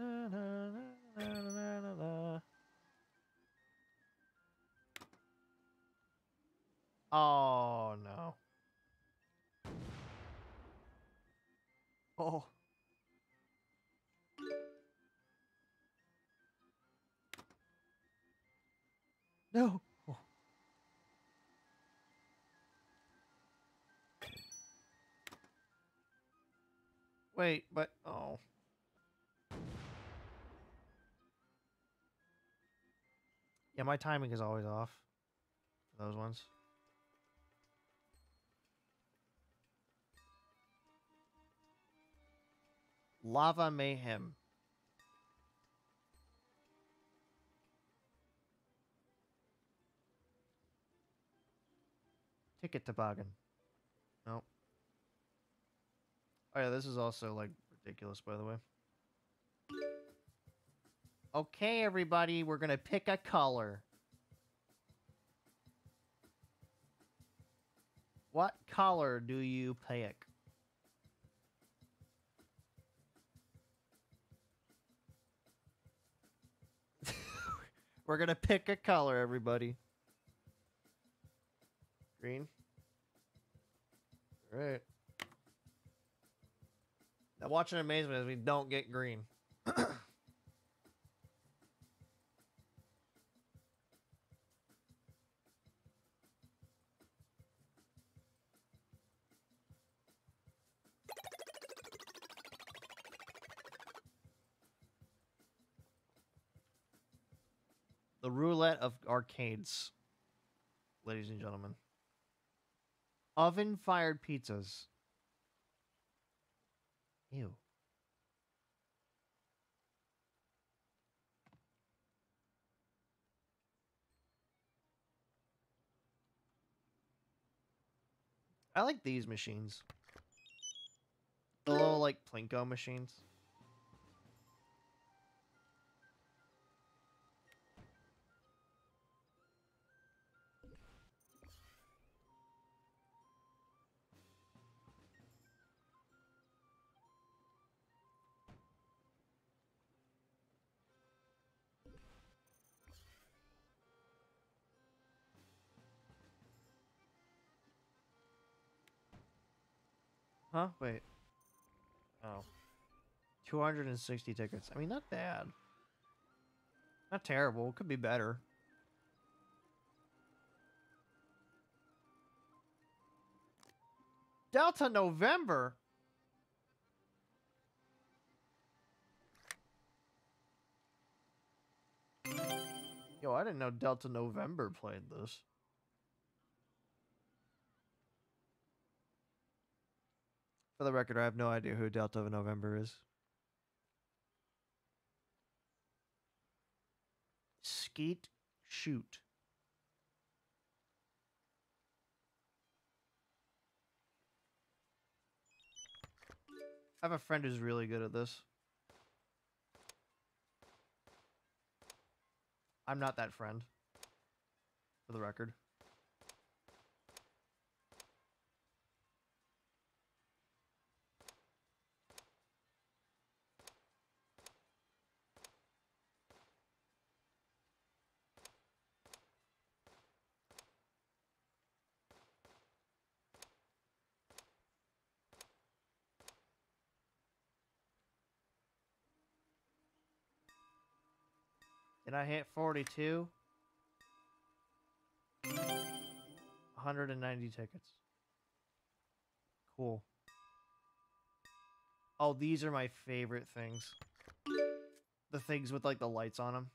Mm-hmm. Oh no. Oh. No. Oh. Wait, but oh. Yeah, my timing is always off. Those ones. Lava Mayhem. Ticket toboggan. Nope. Oh yeah, this is also like ridiculous by the way. Okay, everybody, we're gonna pick a color. What color do you pick? We're gonna pick a color, everybody. Green. All right. Now watch an amazement as we don't get green. the roulette of arcades, ladies and gentlemen. Oven fired pizzas. Ew. I like these machines. The little like Plinko machines. Huh? Wait. Oh. 260 tickets. I mean, not bad. Not terrible. Could be better. Delta November? Yo, I didn't know Delta November played this. For the record, I have no idea who Delta of November is. Skeet shoot. I have a friend who's really good at this. I'm not that friend. For the record. Did I hit 42? 190 tickets. Cool. Oh, these are my favorite things. The things with like the lights on them.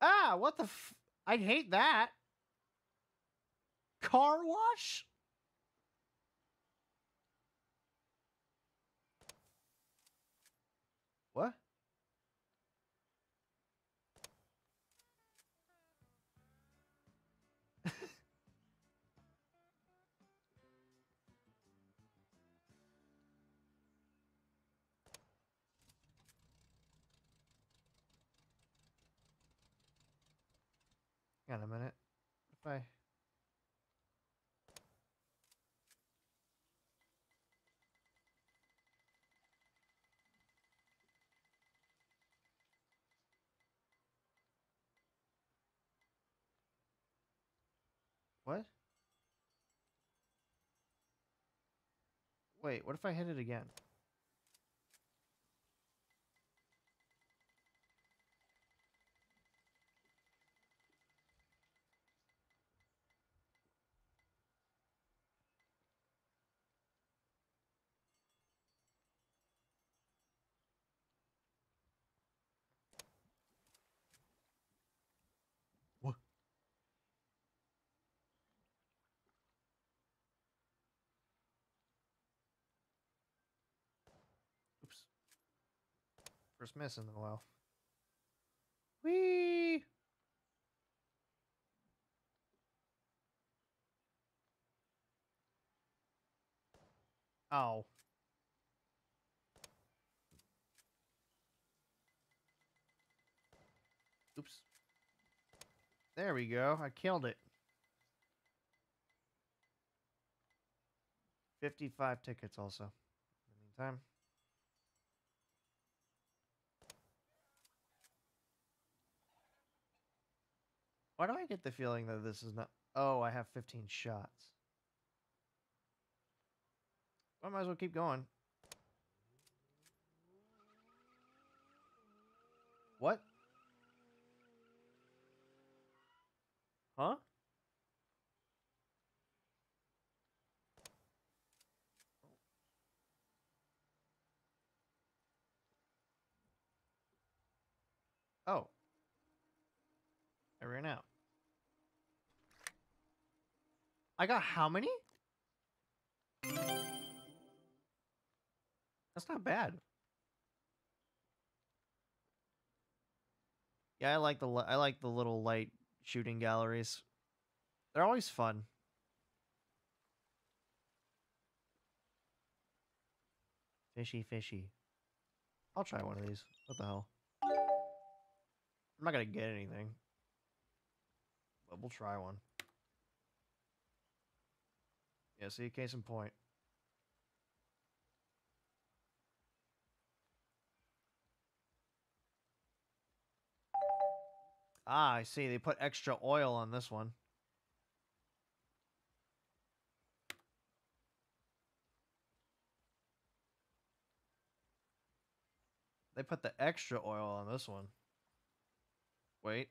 Ah, what the f- I hate that. Car wash? Hang on a minute. If I What? Wait, what if I hit it again? Miss in a while. Whee! Oh. Oops. There we go. I killed it. 55 tickets also. In the meantime. Why do I get the feeling that this is not... Oh, I have 15 shots. I might as well keep going. What? Huh? Oh. I ran out. I got how many? That's not bad. Yeah, I like the I like the little light shooting galleries. They're always fun. Fishy, fishy. I'll try one of these. What the hell? I'm not gonna get anything. But we'll try one. Yeah, see, case in point. Ah, I see. They put extra oil on this one. They put the extra oil on this one. Wait.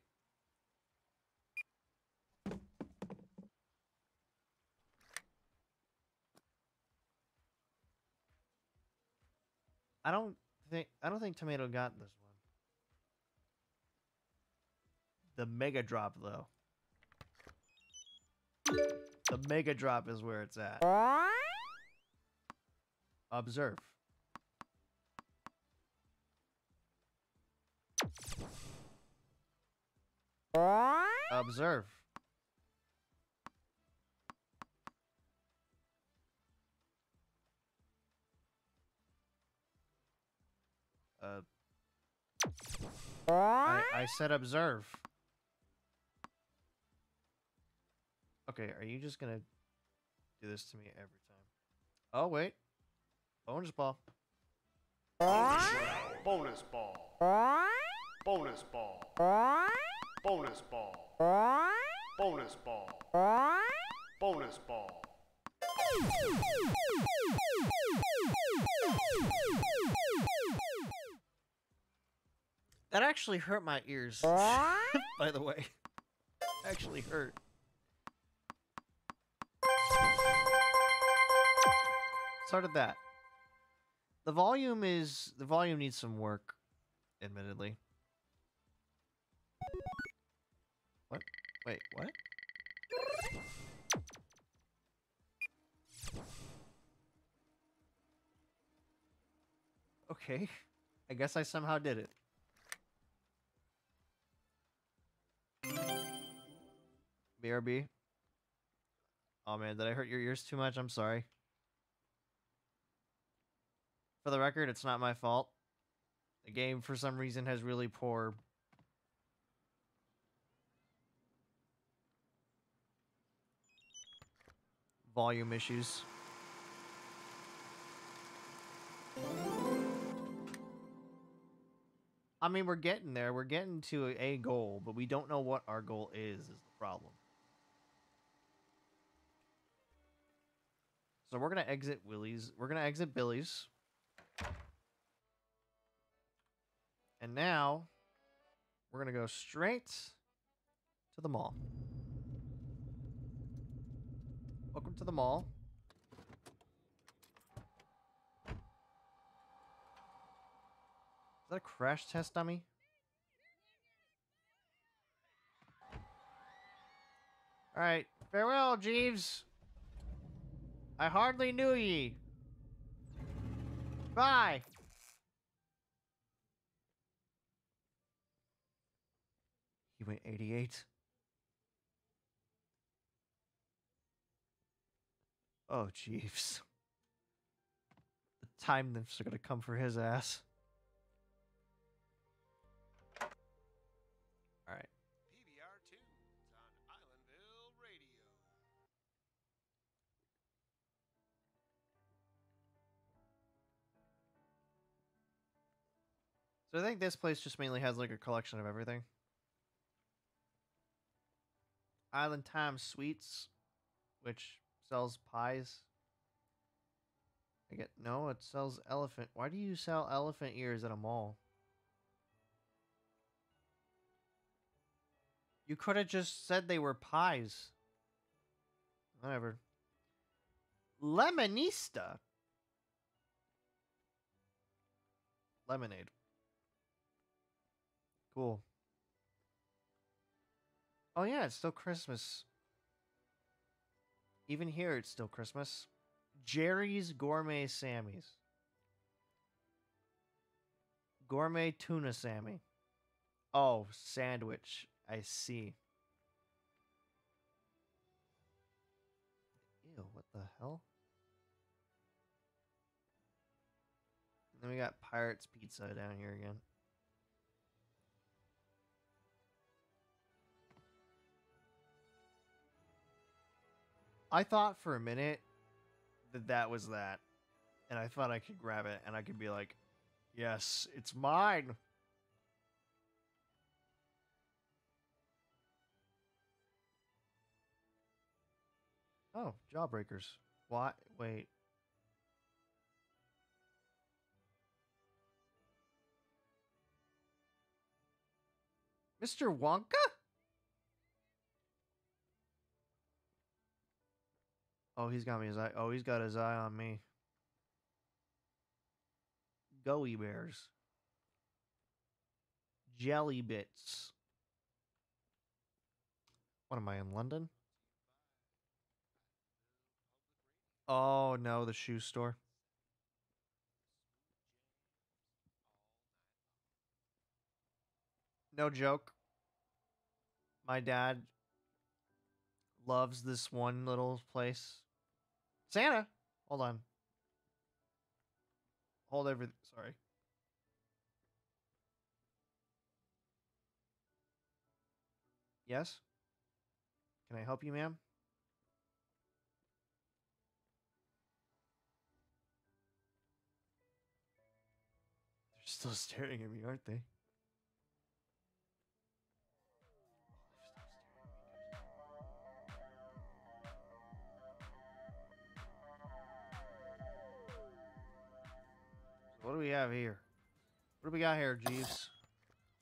I don't think I don't think tomato got this one. The mega drop though. The Mega Drop is where it's at. Observe. Observe. I, I said observe. Okay, are you just gonna do this to me every time? Oh wait, bonus ball. Bonus ball. Bonus ball. Bonus ball. Bonus ball. Bonus ball. That actually hurt my ears. By the way, actually hurt. Started that. The volume is the volume needs some work, admittedly. What? Wait, what? Okay. I guess I somehow did it. BRB. Oh man, did I hurt your ears too much? I'm sorry. For the record, it's not my fault. The game, for some reason, has really poor. Volume issues. I mean, we're getting there. We're getting to a, goal, but we don't know what our goal is, is the problem. So we're going to exit Willie's. We're going to exit Billy's. And now we're going to go straight to the mall. Welcome to the mall. That a crash test dummy? All right. Farewell, Jeeves. I hardly knew ye. Bye. He went 88. Oh, Jeeves. The time nymphs are gonna come for his ass. So I think this place just mainly has like a collection of everything. Island Time Sweets, which sells pies. I get no, it sells elephant. Why do you sell elephant ears at a mall? You could have just said they were pies. Whatever. Lemonista. Lemonade. Cool. Oh yeah, it's still Christmas. Even here, it's still Christmas. Jerry's Gourmet Sammy's. Gourmet tuna Sammy. Oh, sandwich. I see. Ew, what the hell? Then we got Pirates Pizza down here again. I thought for a minute that that was that. And I thought I could grab it and I could be like, yes, it's mine. Oh, Jawbreakers. Why? Wait. Mr. Wonka? Oh, he's got me his eye. Oh, he's got his eye on me. Goey bears. Jelly bits. What am I in London? Oh no, the shoe store. No joke. My dad loves this one little place. Santa, hold on. Hold everything. Sorry. Yes? Can I help you, ma'am? They're still staring at me, aren't they? What do we have here? What do we got here, Jeeves?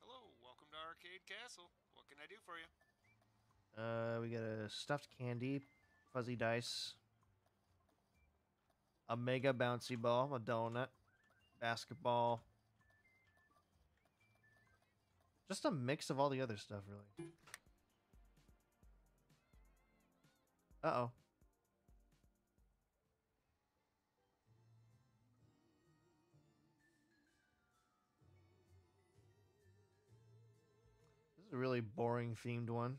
Hello, welcome to Arcade Castle. What can I do for you? Uh, we got a stuffed candy, fuzzy dice, a mega bouncy ball, a donut, basketball. Just a mix of all the other stuff, really. Uh A really boring themed one.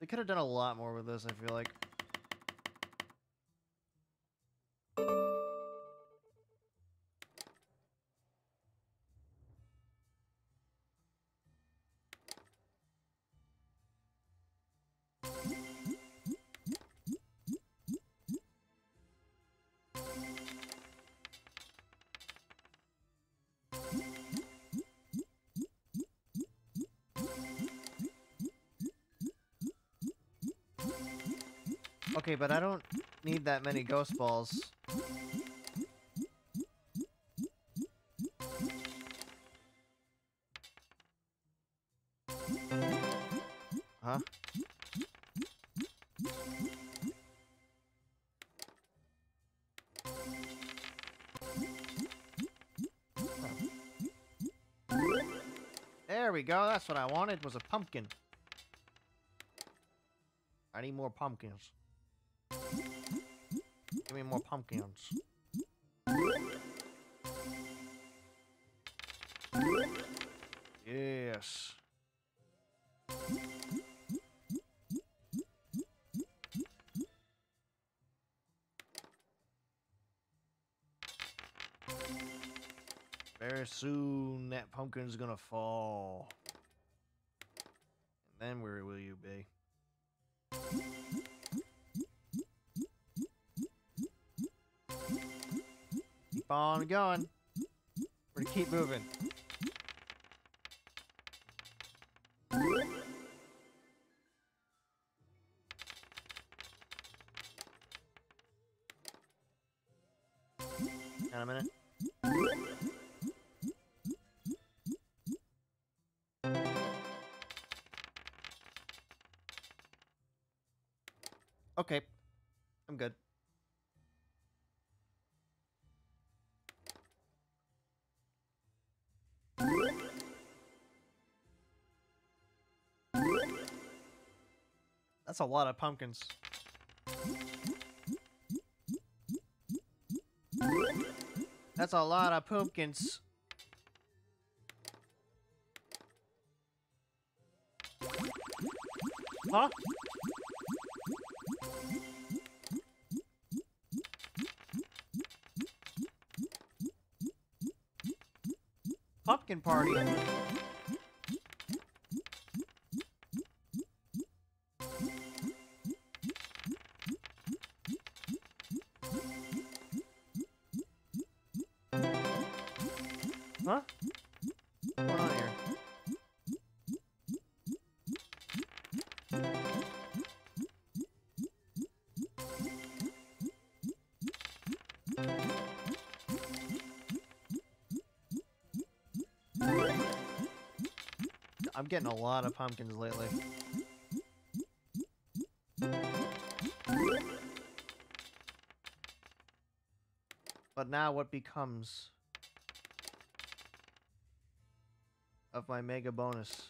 They could have done a lot more with this, I feel like. Okay, but I don't need that many ghost balls. Huh? There we go. That's what I wanted was a pumpkin. I need more pumpkins. Give me more pumpkins. Yes. Very soon that pumpkin's gonna fall. And then where will you be? Keep on going. We're gonna keep moving. Got a minute. That's a lot of pumpkins. That's a lot of pumpkins. Huh? Pumpkin party. Getting a lot of pumpkins lately. But now what becomes of my mega bonus?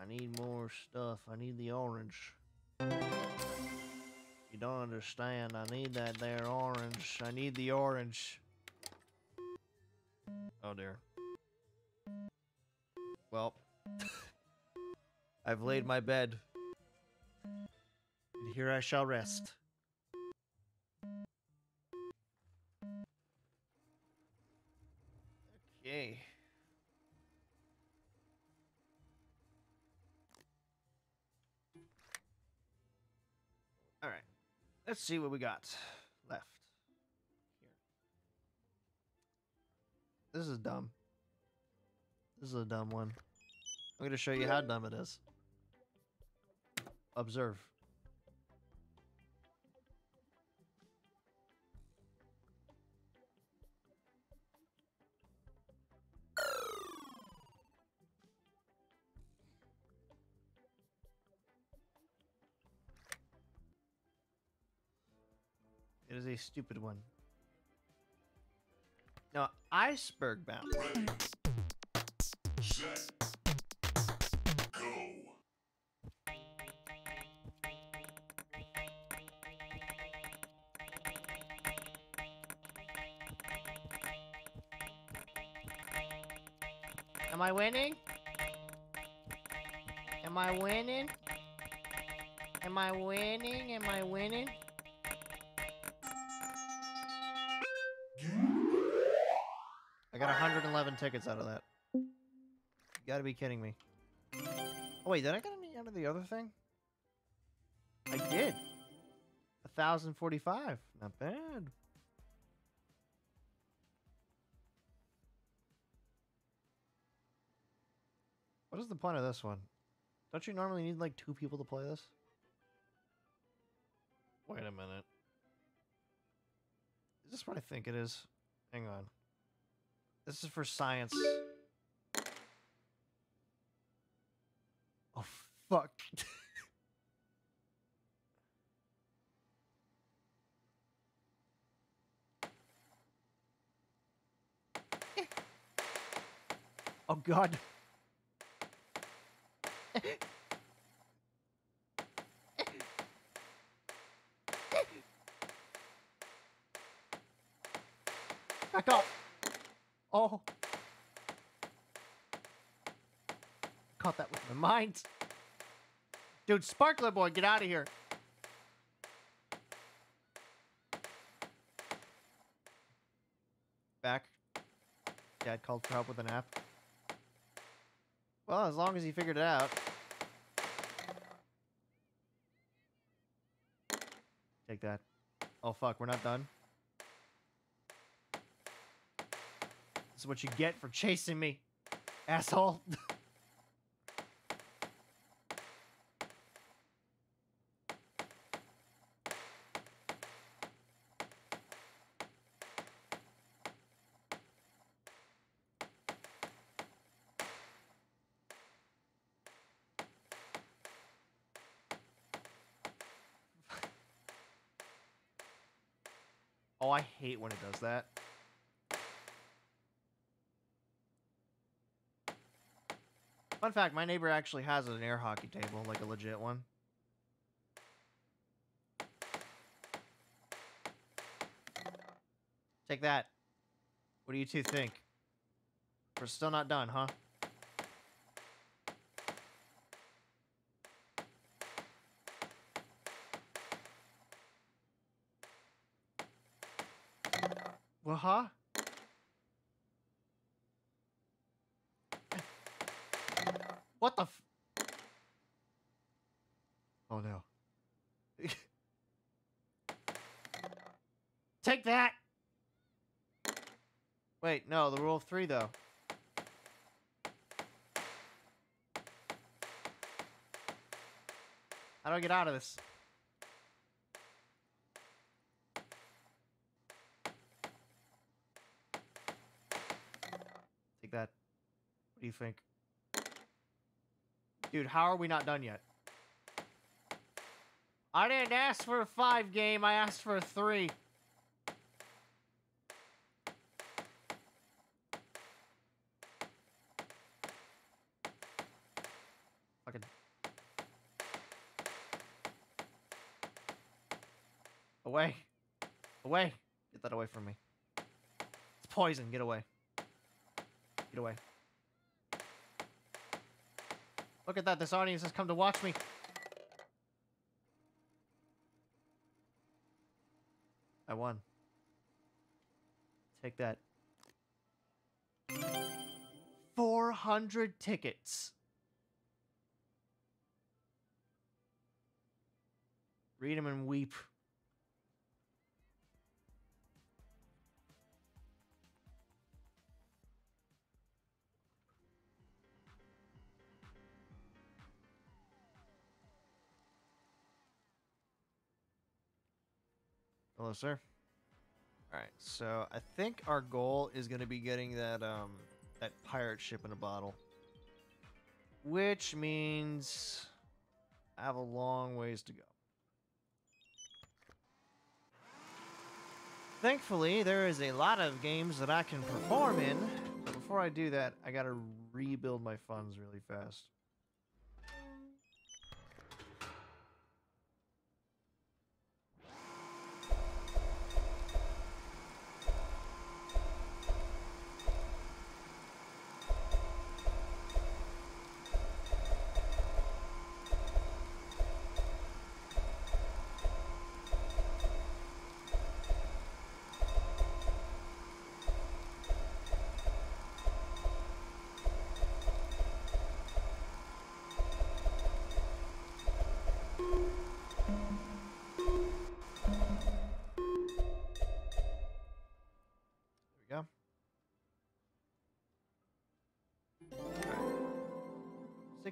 I need more stuff. I need the orange. You don't understand. I need that there orange. I need the orange. I've laid my bed. And here I shall rest. Okay. All right. Let's see what we got left here. This is dumb. This is a dumb one. I'm going to show you how dumb it is. Observe. It is a stupid one. Now, iceberg. Set. I winning? Am I winning? Am I winning? Am I winning? I got 111 tickets out of that. You gotta be kidding me. Oh wait, did I get any out of the other thing? I did. 1045. Not bad. What is the point of this one? Don't you normally need like two people to play this? Wait a minute. Is this what I think it is? Hang on. This is for science. Oh, fuck. oh, God. Back up. Oh. Caught that with my mind. Dude, Sparkler Boy, get out of here. Back. Dad called for help with an app. Well, as long as he figured it out. Take that. Oh, fuck, we're not done. This is what you get for chasing me, asshole. oh, I hate when it does that. Fun fact, my neighbor actually has an air hockey table, like a legit one. Take that. What do you two think? We're still not done, huh? Well, huh? What the Oh no. Take that! Wait, no, the rule of three though. How do I get out of this? Take that. What do you think? Dude, how are we not done yet? I didn't ask for a five game, I asked for a three. Fucking. Away. Away. Get that away from me. It's poison. Get away. Get away. Look at that. This audience has come to watch me. I won. Take that. 400 tickets. Read them and weep. Hello, sir. All right, so I think our goal is going to be getting that um that pirate ship in a bottle, which means I have a long ways to go. Thankfully, there is a lot of games that I can perform in, but before I do that, I got to rebuild my funds really fast.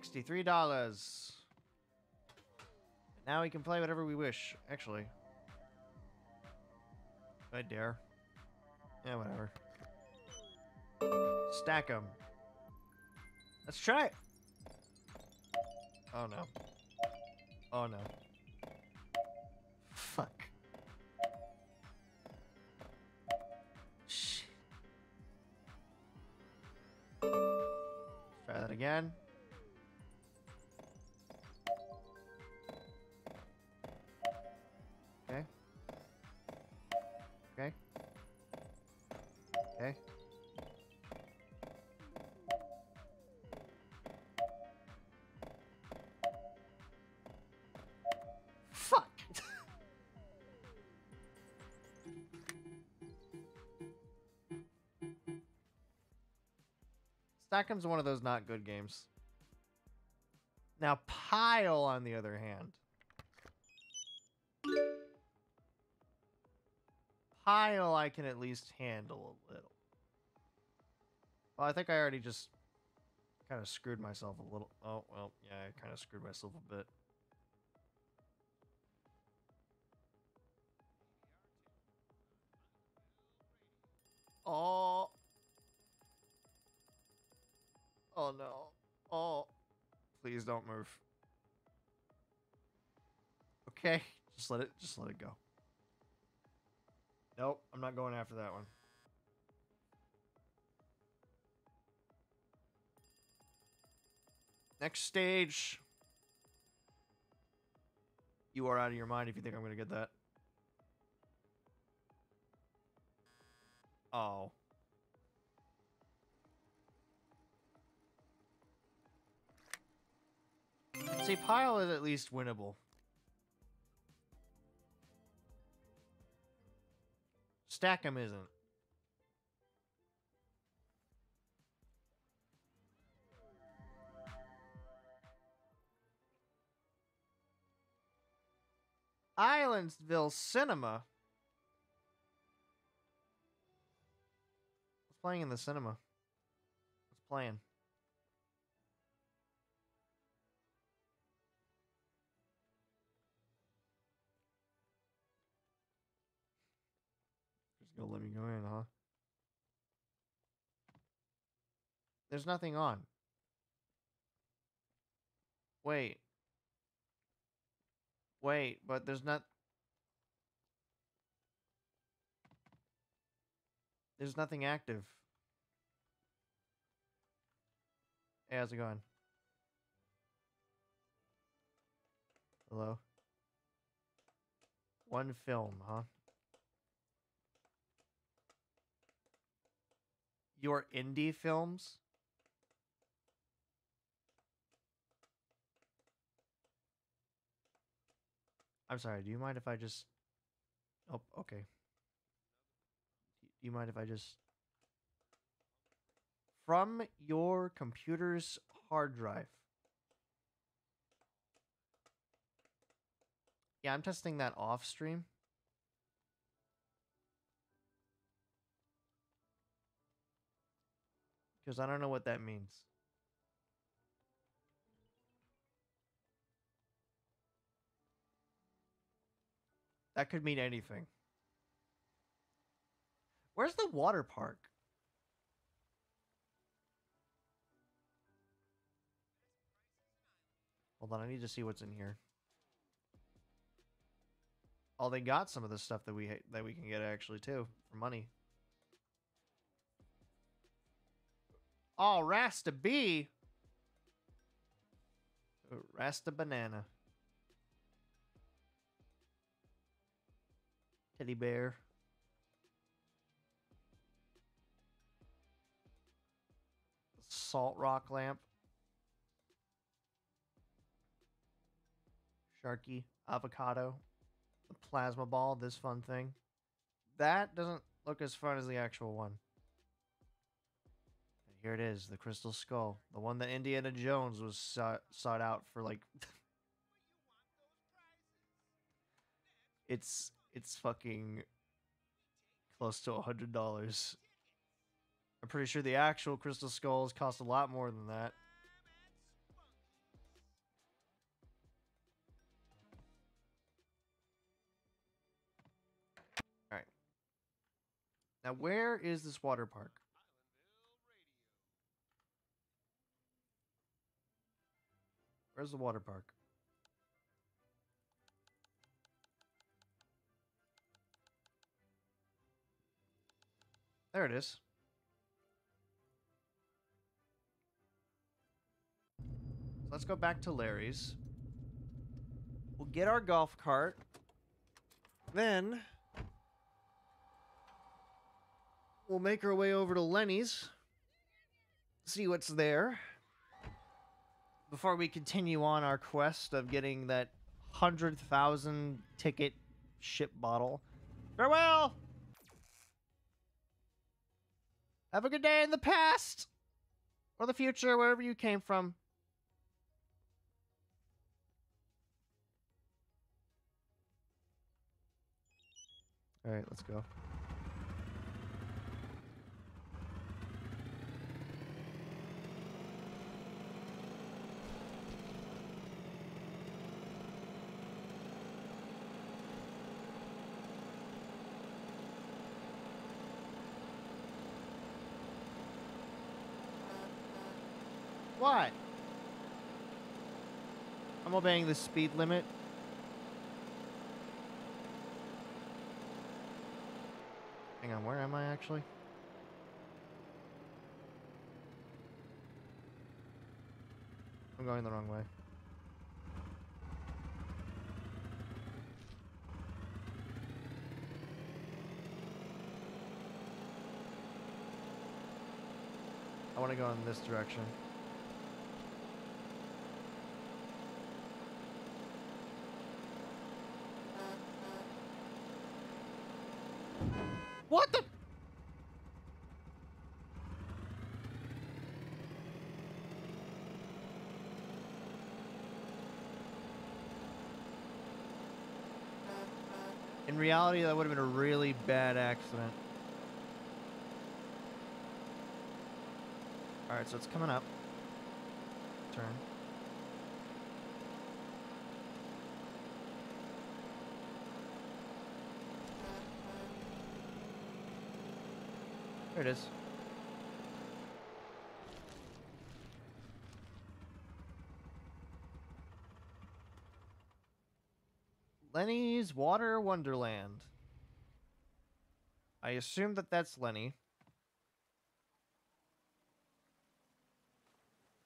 $63. Now we can play whatever we wish, actually. I dare. Yeah, whatever. Stack them. Let's try it. Oh no. Oh no. Fuck. Shh. Try that again. Stackham's one of those not good games. Now, Pile, on the other hand. Pile, I can at least handle a little. Well, I think I already just kind of screwed myself a little. Oh, well, yeah, I kind of screwed myself a bit. Oh. Oh no. Oh. Please don't move. Okay, just let it just let it go. Nope, I'm not going after that one. Next stage. You are out of your mind if you think I'm going to get that. Oh. See, pile is at least winnable. Stack 'em isn't. Islandsville Cinema. What's playing in the cinema? What's playing? Gonna let me go in, huh? There's nothing on. Wait. Wait, but there's not. There's nothing active. Hey, how's it going? Hello? One film, huh? Your indie films? I'm sorry, do you mind if I just Oh, okay. Do you mind if I just from your computer's hard drive? Yeah, I'm testing that off stream. Because I don't know what that means. That could mean anything. Where's the water park? Hold on, I need to see what's in here. Oh, they got some of the stuff that we that we can get actually too for money. Oh, Rasta B. Uh, Rasta banana. Teddy bear. Salt rock lamp. Sharky avocado the plasma ball, this fun thing. That doesn't look as fun as the actual one. Here it is, the crystal skull, the one that Indiana Jones was sought, sought out for like It's it's fucking close to a hundred dollars. I'm pretty sure the actual crystal skulls cost a lot more than that. Alright. Now where is this water park? Where's the water park? There it is. Let's go back to Larry's. We'll get our golf cart. Then we'll make our way over to Lenny's. See what's there. Before we continue on our quest of getting that 100,000 ticket ship bottle. Farewell! Have a good day in the past! Or the future, wherever you came from. Alright, let's go. What? I'm obeying the speed limit. Hang on, where am I actually? I'm going the wrong way. I want to go in this direction. What the? In reality, that would have been a really bad accident. Alright, so it's coming up. Turn. There it is. Lenny's Water Wonderland. I assume that that's Lenny.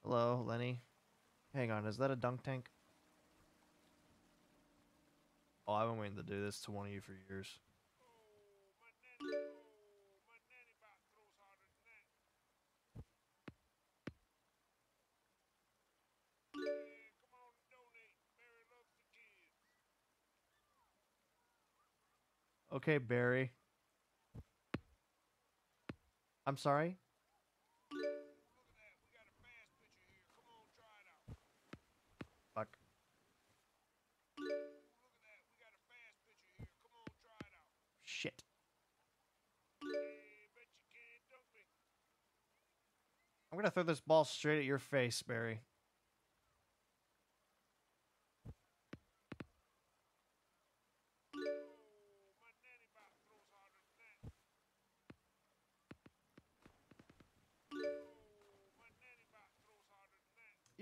Hello, Lenny. Hang on, is that a dunk tank? Oh, I've been waiting to do this to one of you for years. Okay, Barry. I'm sorry. Fuck. Shit. I'm gonna throw this ball straight at your face, Barry.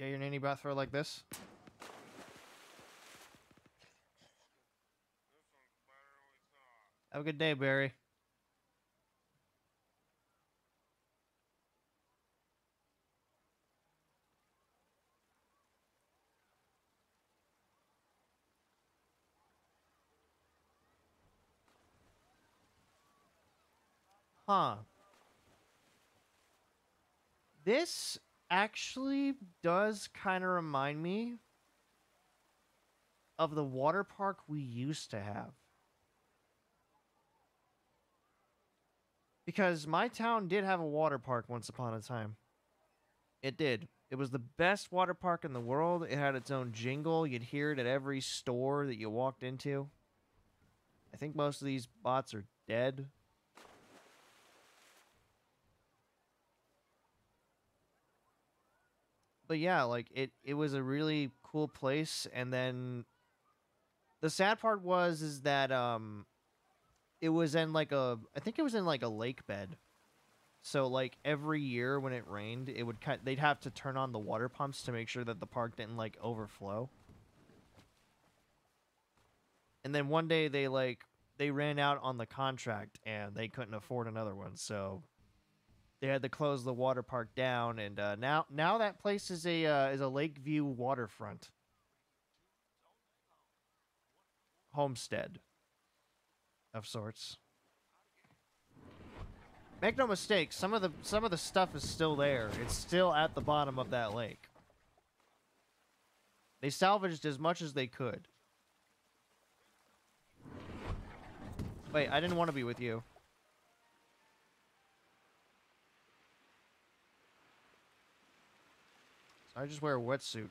Yeah, your nanny throw like this. Have a good day, Barry. Huh. This actually does kind of remind me of the water park we used to have. Because my town did have a water park once upon a time. It did. It was the best water park in the world. It had its own jingle. You'd hear it at every store that you walked into. I think most of these bots are dead. But yeah, like it it was a really cool place and then the sad part was is that um it was in like a I think it was in like a lake bed. So like every year when it rained, it would cut they'd have to turn on the water pumps to make sure that the park didn't like overflow. And then one day they like they ran out on the contract and they couldn't afford another one, so they had to close the water park down, and uh, now now that place is a uh, is a Lakeview waterfront homestead of sorts. Make no mistake, some of the some of the stuff is still there. It's still at the bottom of that lake. They salvaged as much as they could. Wait, I didn't want to be with you. I just wear a wetsuit.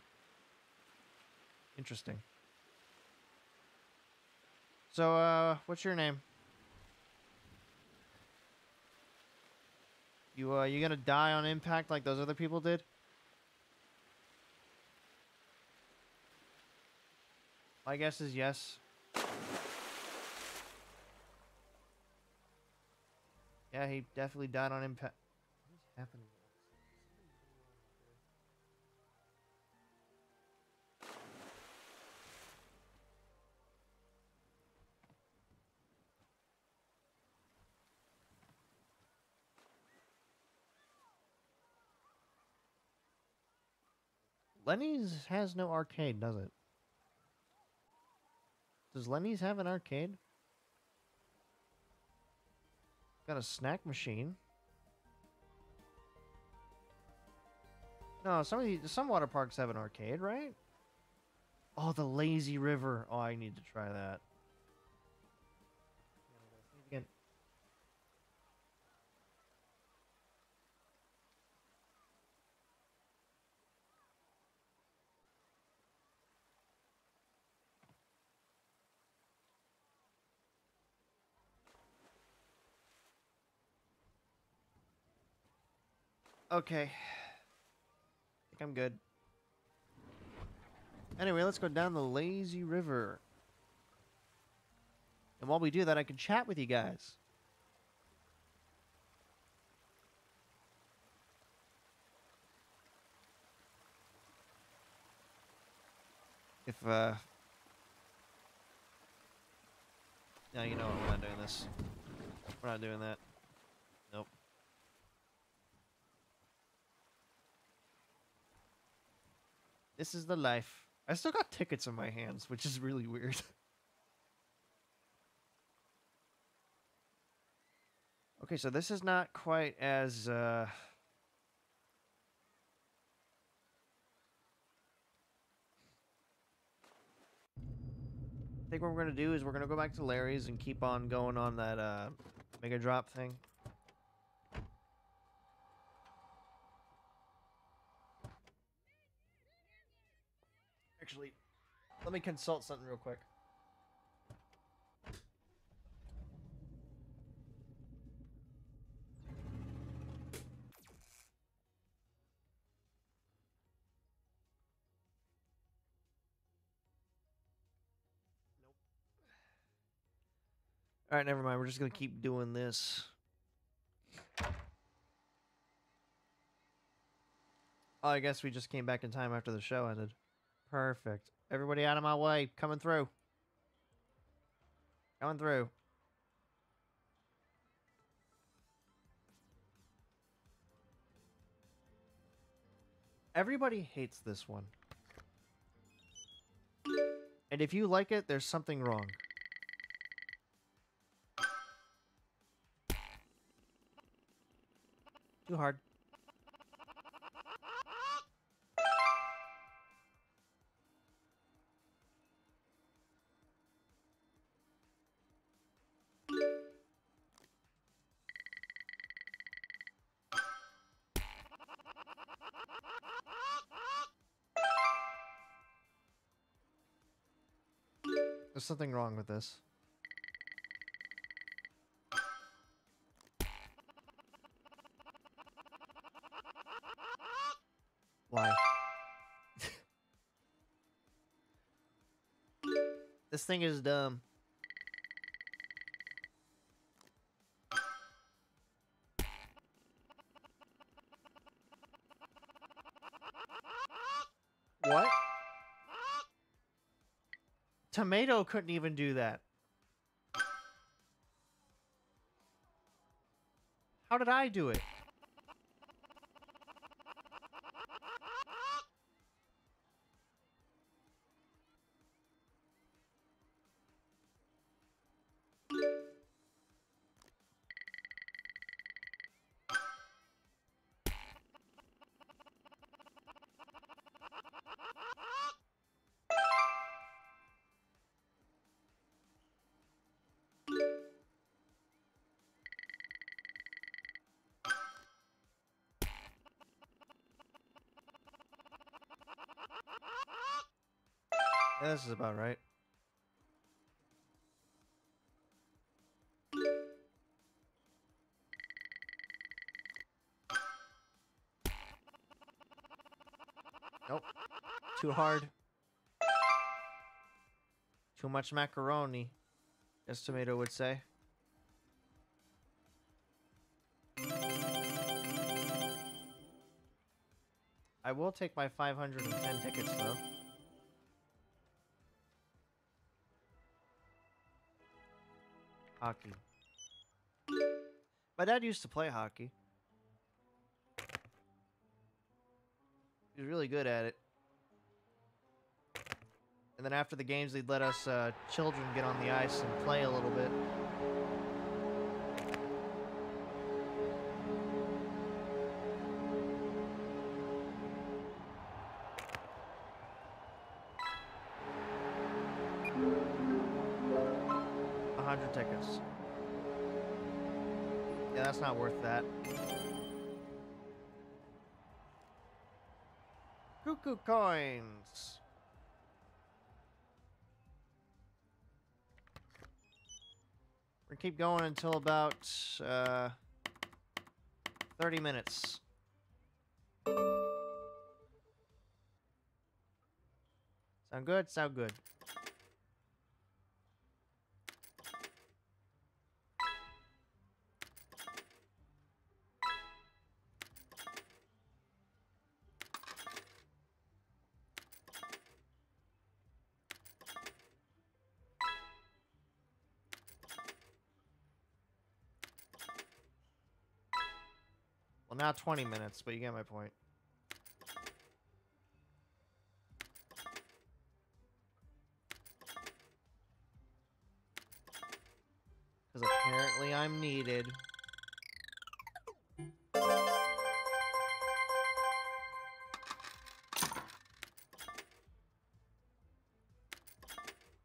Interesting. So, uh, what's your name? You, uh, you gonna die on impact like those other people did? My guess is yes. Yeah, he definitely died on impact. What is happening? Lenny's has no arcade, does it? Does Lenny's have an arcade? Got a snack machine. No, some of these, some water parks have an arcade, right? Oh, the lazy river. Oh, I need to try that. Again. Okay. I think I'm good. Anyway, let's go down the lazy river. And while we do that, I can chat with you guys. If, uh... No, you know we're not doing this. We're not doing that. This is the life. I still got tickets in my hands, which is really weird. okay, so this is not quite as... Uh... I think what we're going to do is we're going to go back to Larry's and keep on going on that uh, mega drop thing. Actually, let me consult something real quick. All right, never mind. We're just gonna keep doing this. Oh, I guess we just came back in time after the show ended. Perfect. Everybody out of my way. Coming through. Coming through. Everybody hates this one. And if you like it, there's something wrong. Too hard. There's something wrong with this. Why? this thing is dumb. Tomato couldn't even do that. How did I do it? This is about right. Nope. Too hard. Too much macaroni, as Tomato would say. I will take my 510 tickets, though. Hockey. My dad used to play hockey. He was really good at it. And then after the games, they'd let us uh, children get on the ice and play a little bit. Not worth that. Cuckoo coins. We're gonna keep going until about uh, 30 minutes. Sound good? Sound good. Not 20 minutes, but you get my point. Because apparently I'm needed.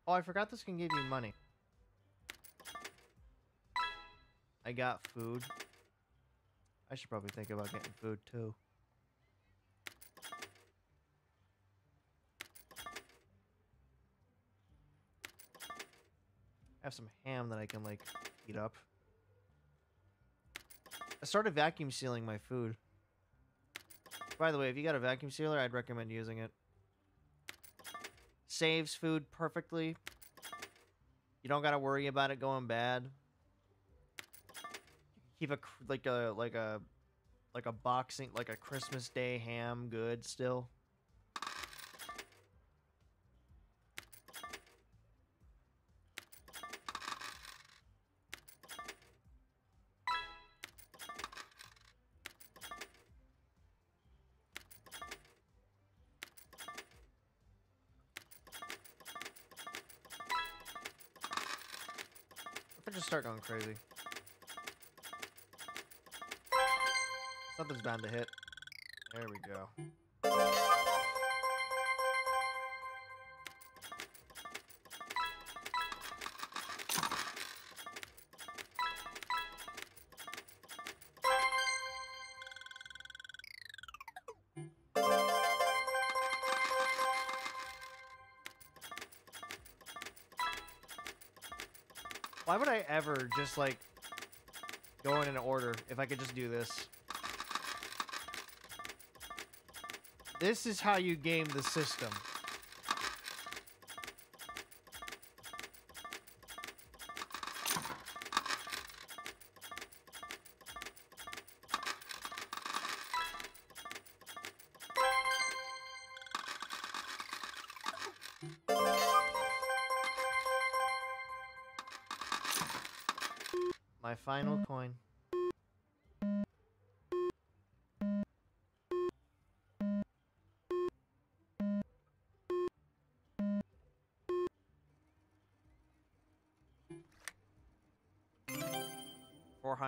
Oh, I forgot this can give you money. I got food. I should probably think about getting food too. I have some ham that I can like heat up. I started vacuum sealing my food. By the way, if you got a vacuum sealer, I'd recommend using it. Saves food perfectly. You don't got to worry about it going bad. Keep a like a like a like a boxing like a Christmas Day ham good still. I just start going crazy. Something's bound to hit. There we go. Why would I ever just like go in an order if I could just do this? This is how you game the system.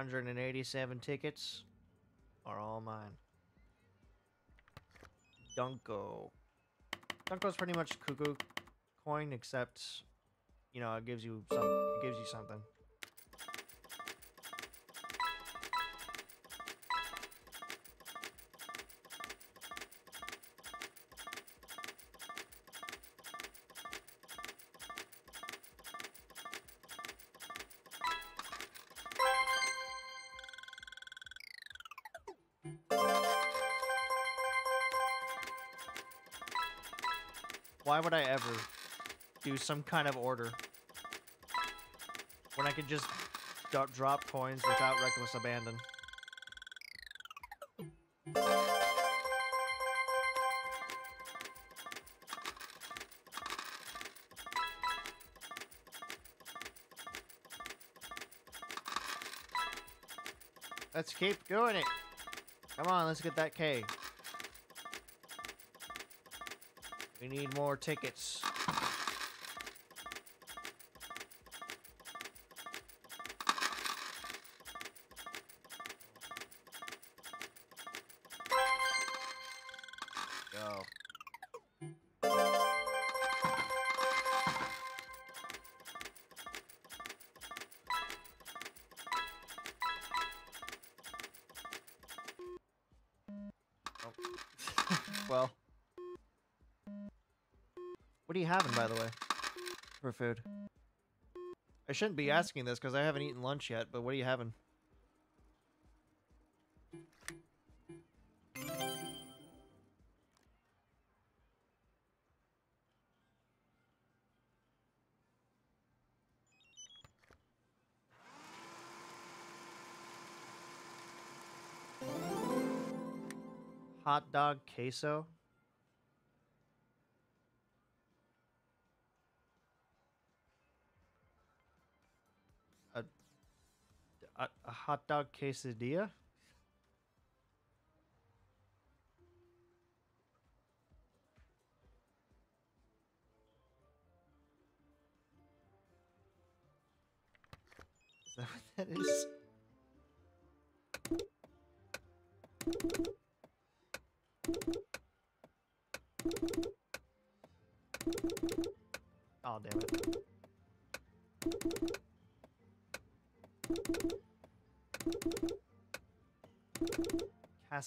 487 tickets are all mine. Dunko. Dunko's pretty much cuckoo coin, except, you know, it gives you some, it gives you something. Some kind of order when I could just drop coins without reckless abandon? Let's keep doing it. Come on, let's get that K. We need more tickets. Food? I shouldn't be asking this because I haven't eaten lunch yet, but what are you having? Hot dog queso? Quesadilla?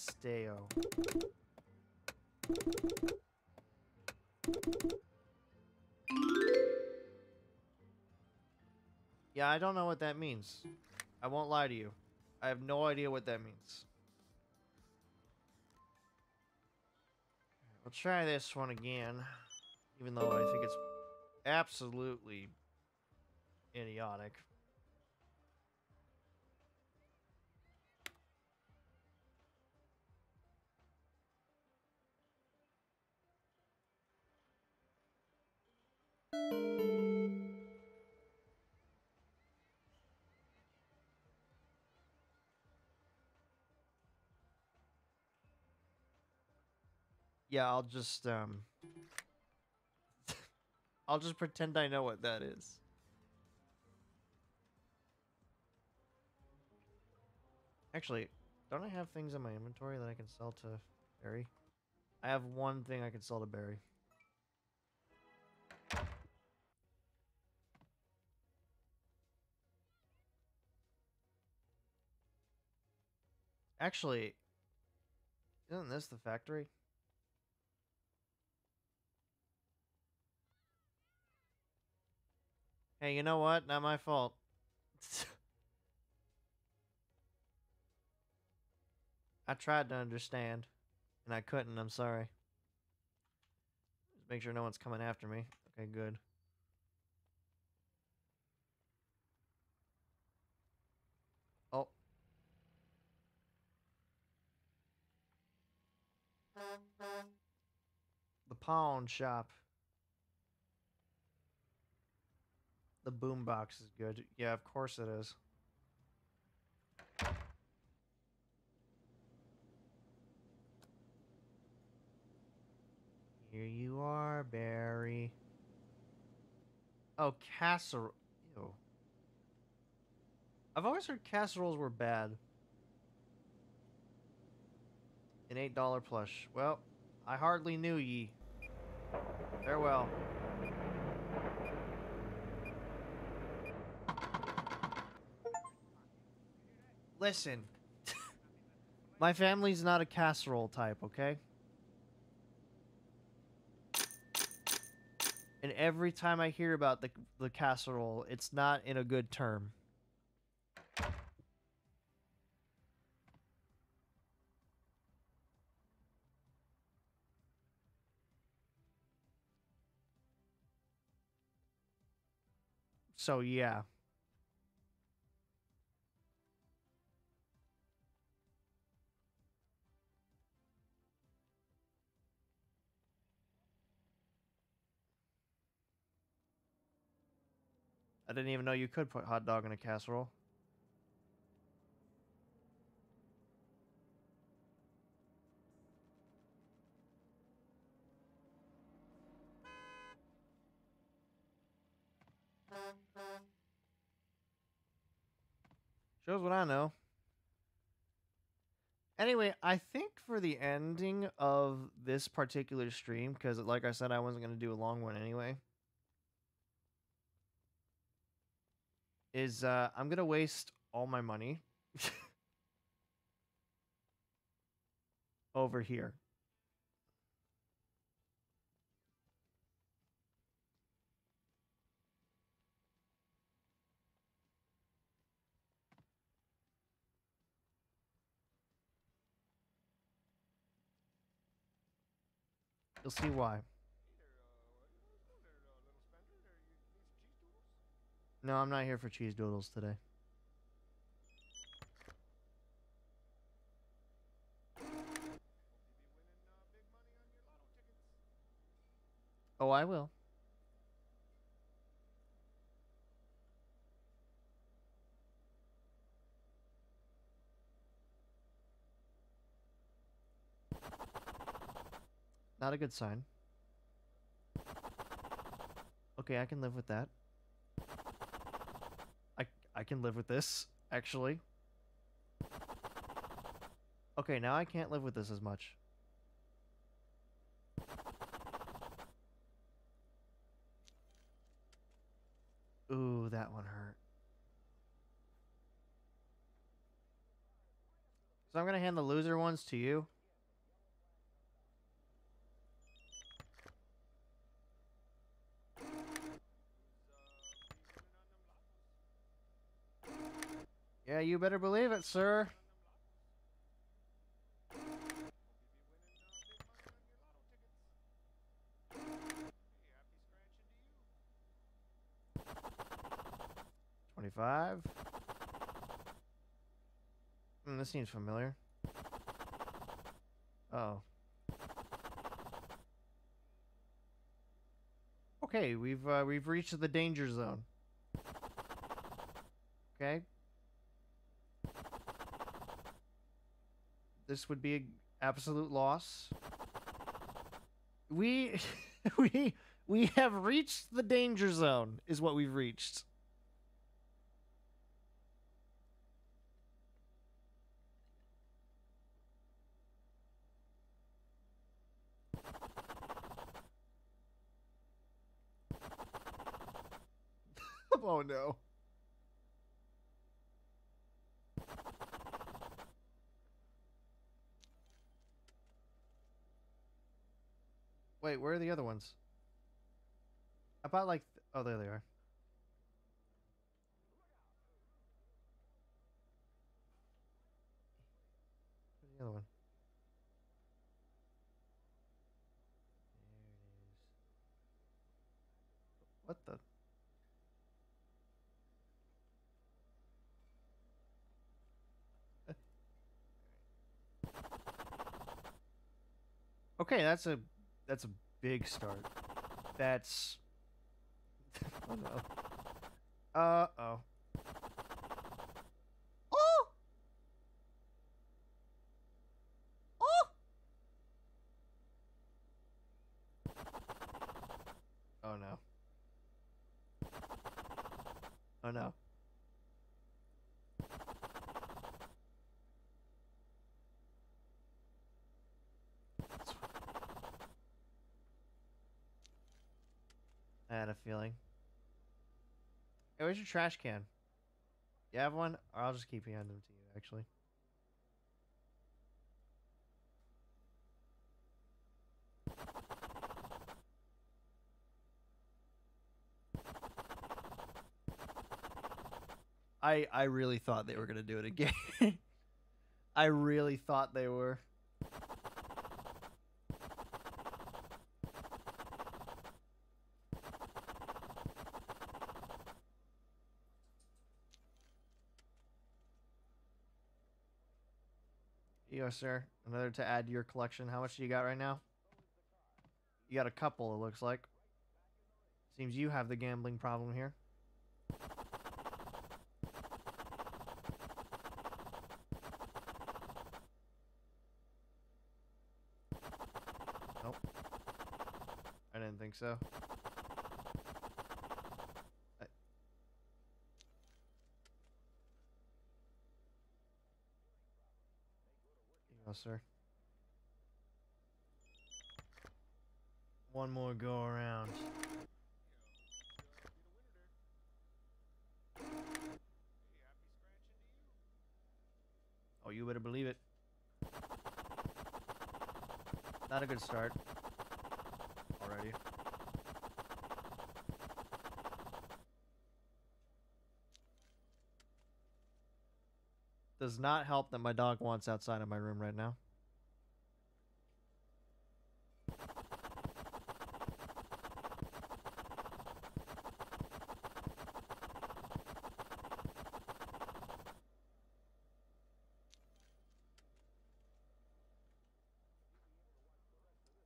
Castello. Yeah, I don't know what that means. I won't lie to you. I have no idea what that means. We'll try this one again, even though I think it's absolutely idiotic. Yeah, I'll just um I'll just pretend I know what that is. Actually, don't I have things in my inventory that I can sell to Barry? I have one thing I can sell to Barry. Actually, isn't this the factory? Hey, you know what? Not my fault. I tried to understand, and I couldn't. I'm sorry. Just make sure no one's coming after me. Okay, good. The pawn shop. The boombox is good. Yeah, of course it is. Here you are, Barry. Oh, casserole. Ew. I've always heard casseroles were bad. An $8 plush. Well, I hardly knew ye. Farewell. Listen. My family's not a casserole type, okay? And every time I hear about the the casserole, it's not in a good term. So yeah. I didn't even know you could put hot dog in a casserole. Shows what I know. Anyway, I think for the ending of this particular stream, because like I said, I wasn't going to do a long one anyway. is uh, I'm gonna waste all my money over here. You'll see why. No, I'm not here for cheese doodles today. Oh, I will. Not a good sign. Okay, I can live with that. I I can live with this, actually. Okay, now I can't live with this as much. Ooh, that one hurt. So I'm gonna hand the loser ones to you. Yeah, you better believe it, sir. Twenty-five. Hmm, this seems familiar. Oh. Okay, we've uh, we've reached the danger zone. Okay. This would be an absolute loss. We we we have reached the danger zone is what we've reached. oh no. Wait, where are the other ones? About like, th- oh, there they are. The other one? What the? Okay, that's a that's a big start. That's oh no. Uh oh. Oh. Oh no. Oh no. I had a feeling. Hey, where's your trash can? You have one? Or I'll just keep handing them to you, actually. I I really thought they were gonna do it again. I really thought they were. Sir. Another to add to your collection. How much do you got right now? You got a couple, it looks like. Seems you have the gambling problem here. Nope. I didn't think so. I- Here you go, sir. One more go around. Oh, you better believe it. Not a good start. Already. Does not help that my dog wants outside of my room right now.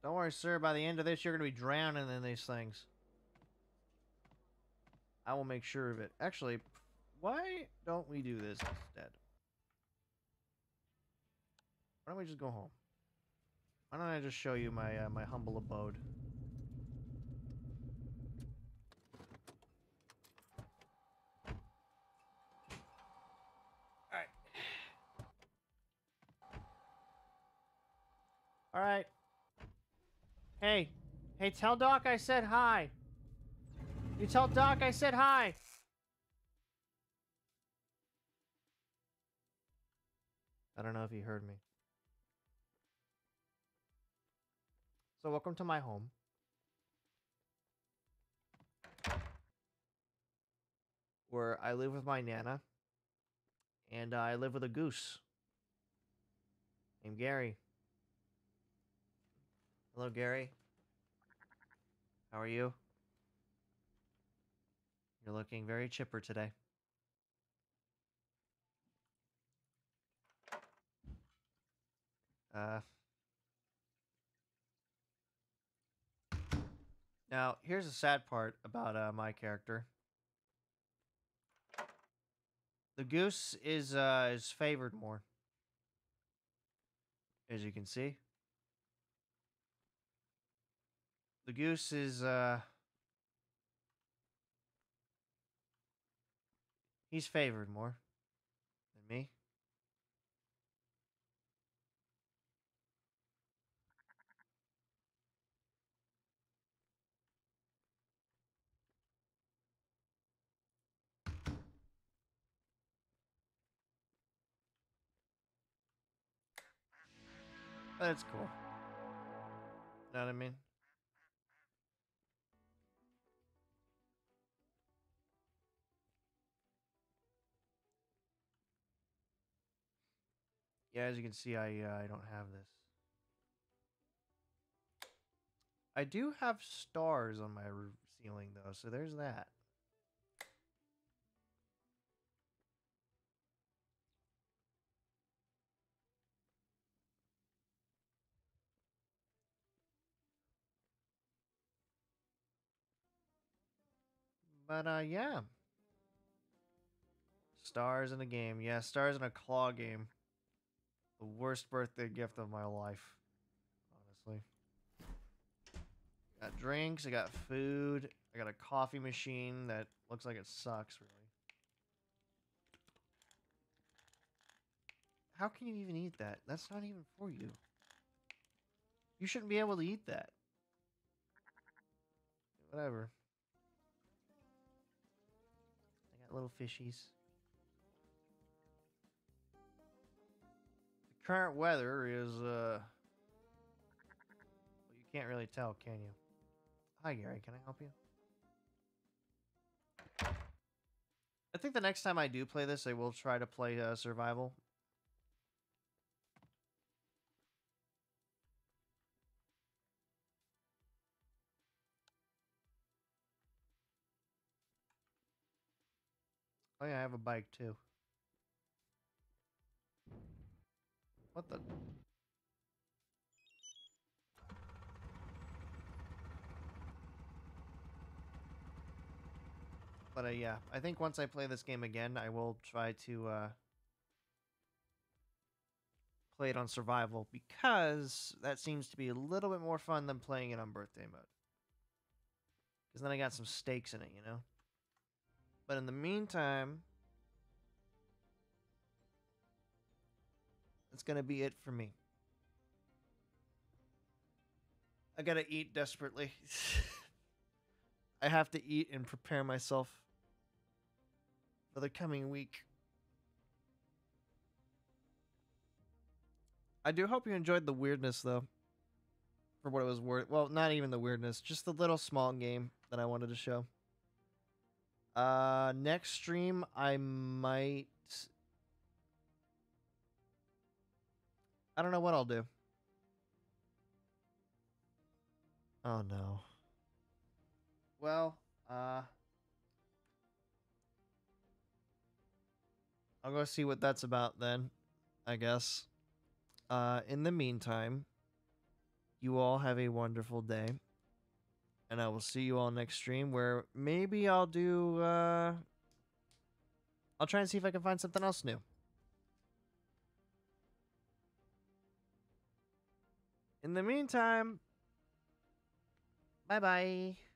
Don't worry, sir. By the end of this, you're going to be drowning in these things. I will make sure of it. Actually, why don't we do this instead? Why don't we just go home? Why don't I just show you my uh, my humble abode? Alright. Alright. Hey. Hey, tell Doc I said hi. You tell Doc I said hi. I don't know if he heard me. So, welcome to my home. Where I live with my Nana. And uh, I live with a goose named Gary. Hello, Gary. How are you? You're looking very chipper today. Uh, now, here's the sad part about uh, my character. The goose is uh, is favored more, as you can see. The goose is uh, he's favored more than me. That's cool. You Know what I mean? Yeah, as you can see, I uh, I don't have this. I do have stars on my ceiling though, so there's that. But uh yeah. Stars in a game. Yeah, stars in a claw game. The worst birthday gift of my life. Honestly. Got drinks, I got food, I got a coffee machine that looks like it sucks really. How can you even eat that? That's not even for you. You shouldn't be able to eat that. Whatever. Little fishies. The current weather is uh well, you can't really tell, can you? Hi Gary, can I help you? I think the next time I do play this, I will try to play uh, survival. Oh yeah, I have a bike too. What the? But uh, yeah, I think once I play this game again, I will try to uh, play it on survival because that seems to be a little bit more fun than playing it on birthday mode. Because then I got some stakes in it, you know? But in the meantime, that's going to be it for me. I got to eat desperately. I have to eat and prepare myself for the coming week. I do hope you enjoyed the weirdness, though. For what it was worth. Well, not even the weirdness, just the little small game that I wanted to show. Uh, next stream, I might. I don't know what I'll do. Oh no. Well, uh. I'll go see what that's about then, I guess. Uh, in the meantime, you all have a wonderful day. And I will see you all next stream where maybe I'll do, uh. I'll try and see if I can find something else new. In the meantime, bye bye.